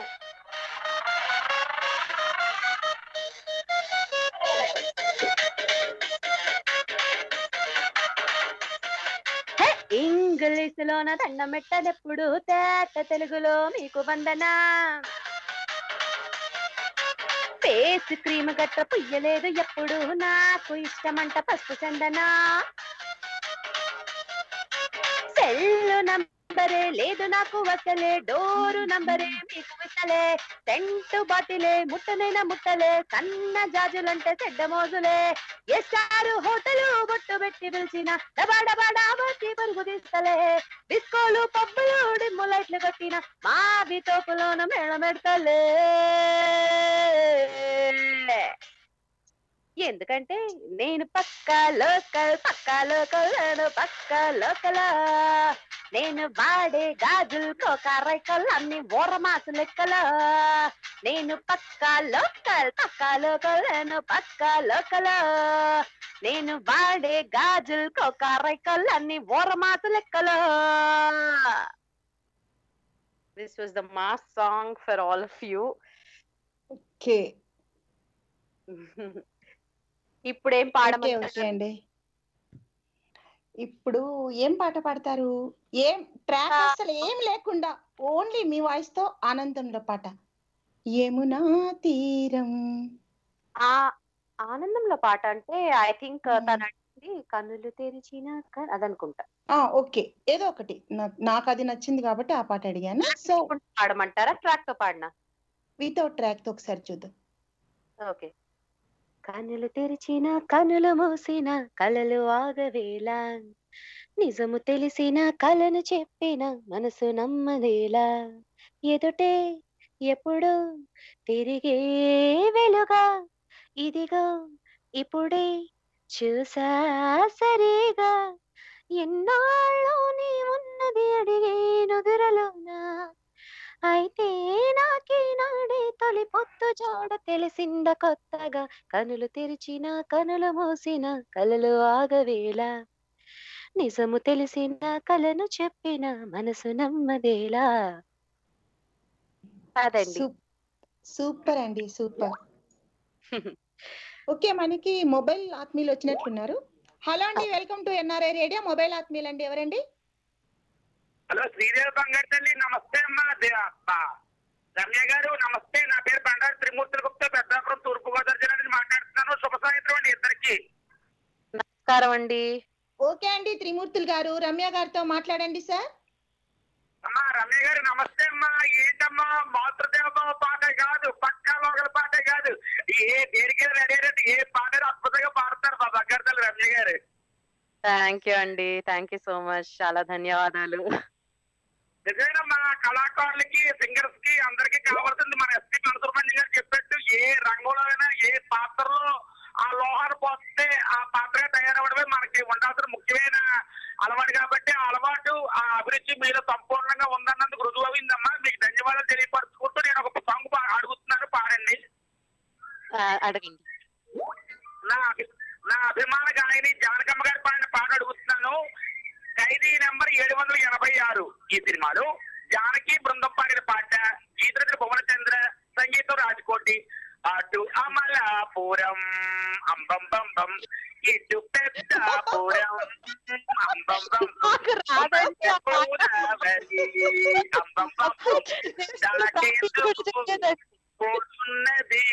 వ్యవహారం ఇంగ్లీషులోన దండం పెట్టదెప్పుడు తేట తెలుగులో మీకు వందనా? ఫేస్ క్రీమ్ గట్ట పుయ్యలేదు ఎప్పుడు. నాకు ఇష్టమంట పసుపు చందనా. సెల్లు నంబరే లేదు నాకు వసలే డోరు నంబరే మీకు విసలే. సెంటు బాటిలే ముట్టనైనా ముట్టలే. సన్న జాజులంటే చెడ్డ మోజులే. ఎస్టారు హోటలు బొట్టు పెట్టి పిలిచిన డబా డబా డాబాకి పరుగు తీస్తలే. డిస్కోలు పబ్బులు డిమ్ము లైట్లు కొట్టిన మా తోపులోన మేళమెడతలే. ఎందుకంటే నేను pakka local pakka local pakka local. నేను వాడే గాజులు కోకారైకల్ అన్ని ఓరమాసు లెక్కల. నేను పక్కా లోకల్ పక్కా లోకల్ నేను పక్కా లోకల్. నేను వాడే గాజులు కోకారైకల్ అన్ని ఓరమాసు లెక్కల. This was the mass song for all of you okay ఇప్పుడు ఏం అండి. ఇప్పుడు ఏం పాట పాడతారు? ఏం ట్రాక్ అసలు ఏం లేకుండా ఓన్లీ మీ వాయిస్తో ఆనందంలో పాట. యమునా తీరం. ఆ ఆనందంలో పాట అంటే ఐ థింక్ తన కన్నులు తెరిచిన అదనుకుంటా. ఆ ఓకే. ఏదో ఒకటి. నాకు అది నచ్చింది కాబట్టి ఆ పాట అడిగాను. సో పాడమంటారా? ట్రాక్తో పాడినా? వితౌట్ ట్రాక్తో ఒకసారి చూద్దాం. ఓకే. కన్నులు తెరిచిన కనులు మూసిన కలలు ఆగవేలా నిజము తెలిసిన కలను చెప్పిన మనసు నమ్మదేలా ఎదుటే ఎప్పుడు తిరిగే వెలుగా. ఇదిగో ఇప్పుడే చూసా సరిగా. ఎన్నాళ్ళు నీ ఉన్నది అడిగే నుదురలోనా? అయితే నాకేనాడే తొలి పొత్తు జోడ తెలిసింద కొత్తగా. కనులు తెరిచిన కనులు మూసిన కలలు ఆగవేలా నిజము తెలిసిన కలను చెప్పిన మనసు నమ్మదేలా అదండి సూపర్ అండి సూపర్. ఓకే మనకి మొబైల్ ఆత్మీయులు వచ్చినట్లున్నారు. హలో అండి welcome to NRI radio. Mobile ఆత్మీయులు అండి ఎవరండి? హలో శ్రీదేవి బంగారు తల్లి నమస్తే అమ్మా దే- అబ్బా. రమ్య గారు నమస్తే. నా పేరు బండారు త్రిమూర్తుల గుప్తా పెద్దాపురం తూర్పు గోదావరి జిల్లా నుంచి మాట్లాడుతున్నాను. శుభ సాయంత్రం అండి ఇద్దరికి నమస్కారం అండి. ఓకే అండి త్రిమూర్తులు గారు రమ్య గారితో మాట్లాడండి సార్. అమ్మా రమ్య గారు నమస్తే అమ్మా. ఏంటమ్మా మాతృదేవ పాట కాదు పక్కా లోకల పాట కాదు. ఏ దేనికి రెడీ ఏ పాట అద్భుతంగా పాడతారు మా బంగారు తల్లి రమ్య గారు. థ్యాంక్ యూ అండి. థ్యాంక్ యూ సో మచ్ చాలా ధన్యవాదాలు. నిజమేనమ్మా కళాకారులకి సింగర్స్కి అందరికి కావాల్సింది మన ఎస్పీ మనసుబ్రహ్మణ్యం గారు చెప్పినట్టు ఏ రంగంలో అయినా ఏ పాత్రలో ఆ లోహాన్ని పోస్తే ఆ పాత్రగా తయారవడమే మనకి ఉండాల్సిన ముఖ్యమైన అలవాటు కాబట్టి ఆ అలవాటు ఆ అభిరుచి మీలో సంపూర్ణంగా ఉందన్నందుకు రుజువు అయిందమ్మా. మీకు ధన్యవాదాలు తెలియపరుచుకుంటూ నేను ఒక సాంగ్ అడుగుతున్నాను పాడండి. అడగండి. నా నా అభిమాన గాయని జానకమ్మ గారి పాడిన పాట అడుగుతున్నాను. ఖైదీ నెంబర్ ఏడు వందల ఎనభై ఆరు ఈ సినిమాలో జానకి బృందం పాడిన పాట గీతరత్న భువనచంద్ర సంగీతం రాజకోటి అటు అమలాపురం అంబం బం బం ఇటు పెద్దాపురం అంబం బం బం గోదావరి అంబం బం బం దాటేందుకు పోతున్నది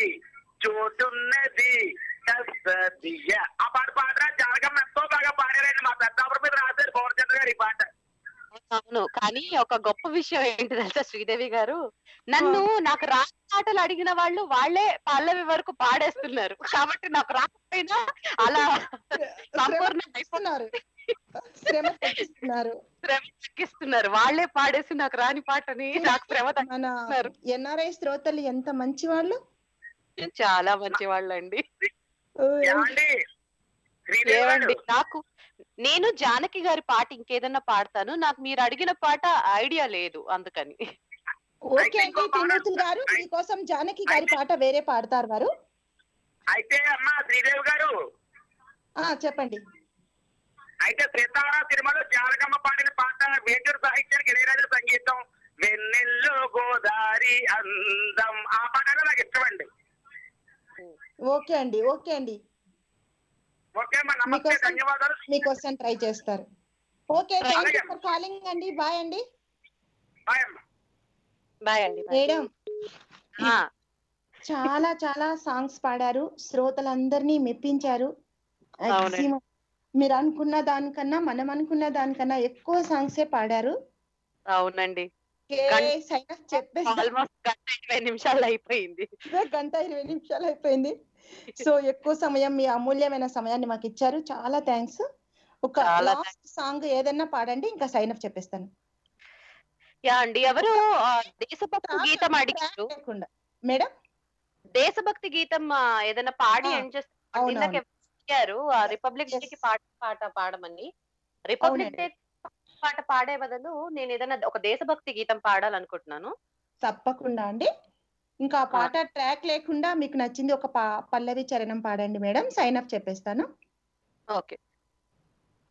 చోటున్నది. ఆ పాట పాడరా? జానకమ్మ ఎంతో బాగా పాడారండి మా పెద్దాపురం మీద రాశారు భువనచంద్ర గారు ఈ పాట. అవును కానీ ఒక గొప్ప విషయం ఏంటి తెలుసా శ్రీదేవి గారు? నన్ను నాకు రాని పాటలు అడిగిన వాళ్ళు వాళ్ళే పల్లవి వరకు పాడేస్తున్నారు. కాబట్టి నాకు రాకపోయినా అలా సంపూర్ణ ఇస్తున్నారు శ్రమ తగ్గిస్తున్నారు. శ్రమ తగ్గిస్తున్నారు. వాళ్ళే పాడేసి నాకు రాని పాటని నాకు శ్రమ తగ్గిస్తున్నారు. ఎన్ఆర్ఐ శ్రోతలు ఎంత మంచి వాళ్ళు చాలా మంచి వాళ్ళండి ఏమండి శ్రీదేవి ఏమండి? నాకు నేను జానకి గారి పాట ఇంకేదన్నా పాడతాను. నాకు మీరు అడిగిన పాట ఐడియా లేదు అందుకని. ఓకే అండి త్రిమూర్తులు గారు మీకోసం జానకి గారి పాట వేరే పాడతారు వారు. అయితే అమ్మా శ్రీదేవి గారు. ఆ చెప్పండి. అయితే సీతారా తిరుమల జానకమ్మ పాడిన పాట వేటూరు సాహిత్యానికి ఇళయరాజా సంగీతం వెన్నెల్లో గోదారి అందం. ఆ పాట నాకు ఇష్టమండి. ఓకే అండి ఓకే అండి. మీకోసం ట్రై చేస్తారు. Okay thank you for calling అండి బాయ్ అండి. బాయ్ అండి మేడం చాలా చాలా సాంగ్స్ పాడారు. శ్రోతలందరినీ మెప్పించారు. మీరు అనుకున్న దానికన్నా మనం అనుకున్న దానికన్నా ఎక్కువ సాంగ్సే పాడారు. అవునండి. చెప్పేసి. ఆల్మోస్ట్ గంట ఇరవై నిమిషాలు అయిపోయింది. గంట ఇరవై నిమిషాలు అయిపోయింది. సో ఎక్కువ సమయం మీ అమూల్యమైన సమయాన్ని మాకు ఇచ్చారు. చాలా థ్యాంక్స్ ఒక లాస్ట్ సాంగ్ ఏదన్నా పాడండి ఇంకా సైన్ అప్ చెప్పేస్తాను. యా అండి. ఎవరు దేశభక్తి గీతం అడిగారు. మేడం? దేశభక్తి గీతం ఏదైనా పాడి ఎండ్ చేస్తే అవునవును. ఇందాక ఎవరో అడిగారు. ఆ రిపబ్లిక్ డే కి పాట పాట పాడమని. రిపబ్లిక్ డే పాట పాడే బదులు నేను ఏదైనా ఒక దేశభక్తి గీతం పాడాలనుకుంటున్నాను. తప్పకుండా అండి. ఇంకా ఆ పాట ట్రాక్ లేకుండా మీకు నచ్చింది ఒక పల్లవి చరణం పాడండి మేడం. సైన్ అప్ చెప్పేస్తాను. ఓకే.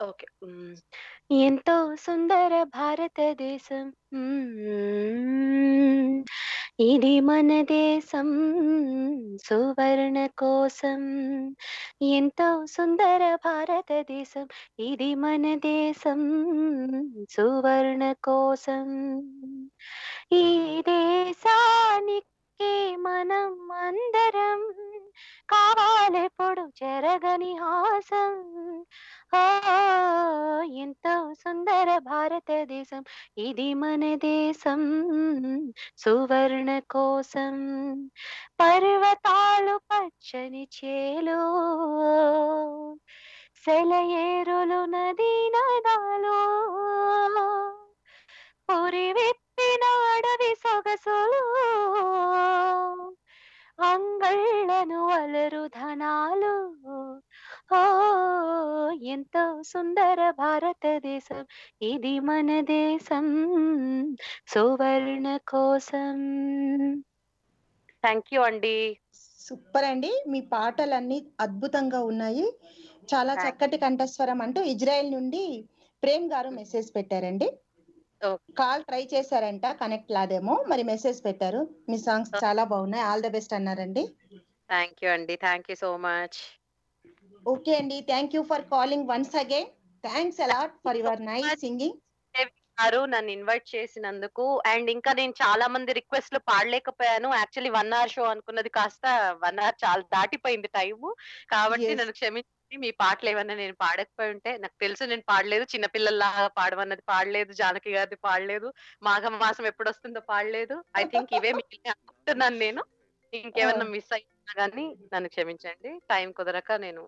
ఓకే. ఎంతో సుందర భారతదేశం. ఇది మన దేశం. సువర్ణ కోసం. ఎంతో సుందర భారతదేశం. ఇది మన దేశం. సువర్ణ కోసం. ఈ దేశానికి మనం అందరం కావాలెప్పుడు జరగని హాసం. ఆ ఎంతో సుందర భారతదేశం. ఇది మన దేశం సువర్ణ కోసం. పర్వతాలు పచ్చని చేలు సెలయేరులు నదీ నదాలు. పురి విప్పిన అడవి సొగసులు అంగళ్ళను అలరు ధనాలు. ఓ ఎంతో సుందర భారతదేశం. ఇది మన దేశం సువర్ణ కోసం. థ్యాంక్ యూ అండి. సూపర్ అండి మీ పాటలన్నీ అద్భుతంగా ఉన్నాయి. చాలా చక్కటి కంఠస్వరం అంటూ ఇజ్రాయెల్ నుండి ప్రేమ్ గారు మెసేజ్ పెట్టారండి. కాల్ ట్రై చేశారంట కనెక్ట్ లాదేమో. మరి మెసేజ్ పెట్టారు. మీ సాంగ్స్ చాలా బాగున్నాయి. ఆల్ ద బెస్ట్ అన్నారండి. థ్యాంక్ యూ అండి. Thank you so much okay అండి. Thank you for calling once again thanks a lot for your nice singing గారు నన్ను ఇన్వైట్ చేసినందుకు. అండ్ ఇంకా నేను చాలా మంది రిక్వెస్ట్లు పాడలేకపోయాను. యాక్చువల్లీ వన్ అవర్ షో అనుకున్నది కాస్త వన్ అవర్ చాలా దాటిపోయింది టైము కాబట్టి. నన్ను క్షమించి మీ పాటలు ఏమన్నా నేను పాడకపోయి ఉంటే నాకు తెలుసు నేను పాడలేదు చిన్నపిల్లల్లాగా పాడమన్నది పాడలేదు జానకి గారిది పాడలేదు మాఘ మాసం ఎప్పుడు వస్తుందో పాడలేదు. ఐ థింక్ ఇవే మిగిలిన అనుకుంటున్నాను నేను. ఇంకేమన్నా మిస్ అయినా కానీ నన్ను క్షమించండి. టైం కుదరక నేను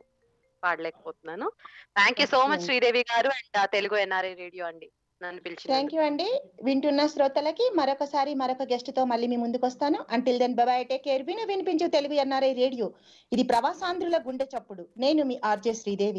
పాడలేకపోతున్నాను. Thank you so much Sridevi గారు అండ్ తెలుగు ఎన్ఆర్ఐ రేడియో అండి. నన్ను పిలిచి థ్యాంక్ యూ అండి. వింటున్న శ్రోతలకి మరొకసారి మరొక గెస్ట్తో మళ్ళీ మీ ముందుకు వస్తాను until then bye take care విను వినిపించు తెలుగు ఎన్ఆర్ఐ రేడియో. ఇది ప్రవాసాంధ్రుల గుండె చప్పుడు. నేను మీ ఆర్జే శ్రీదేవి.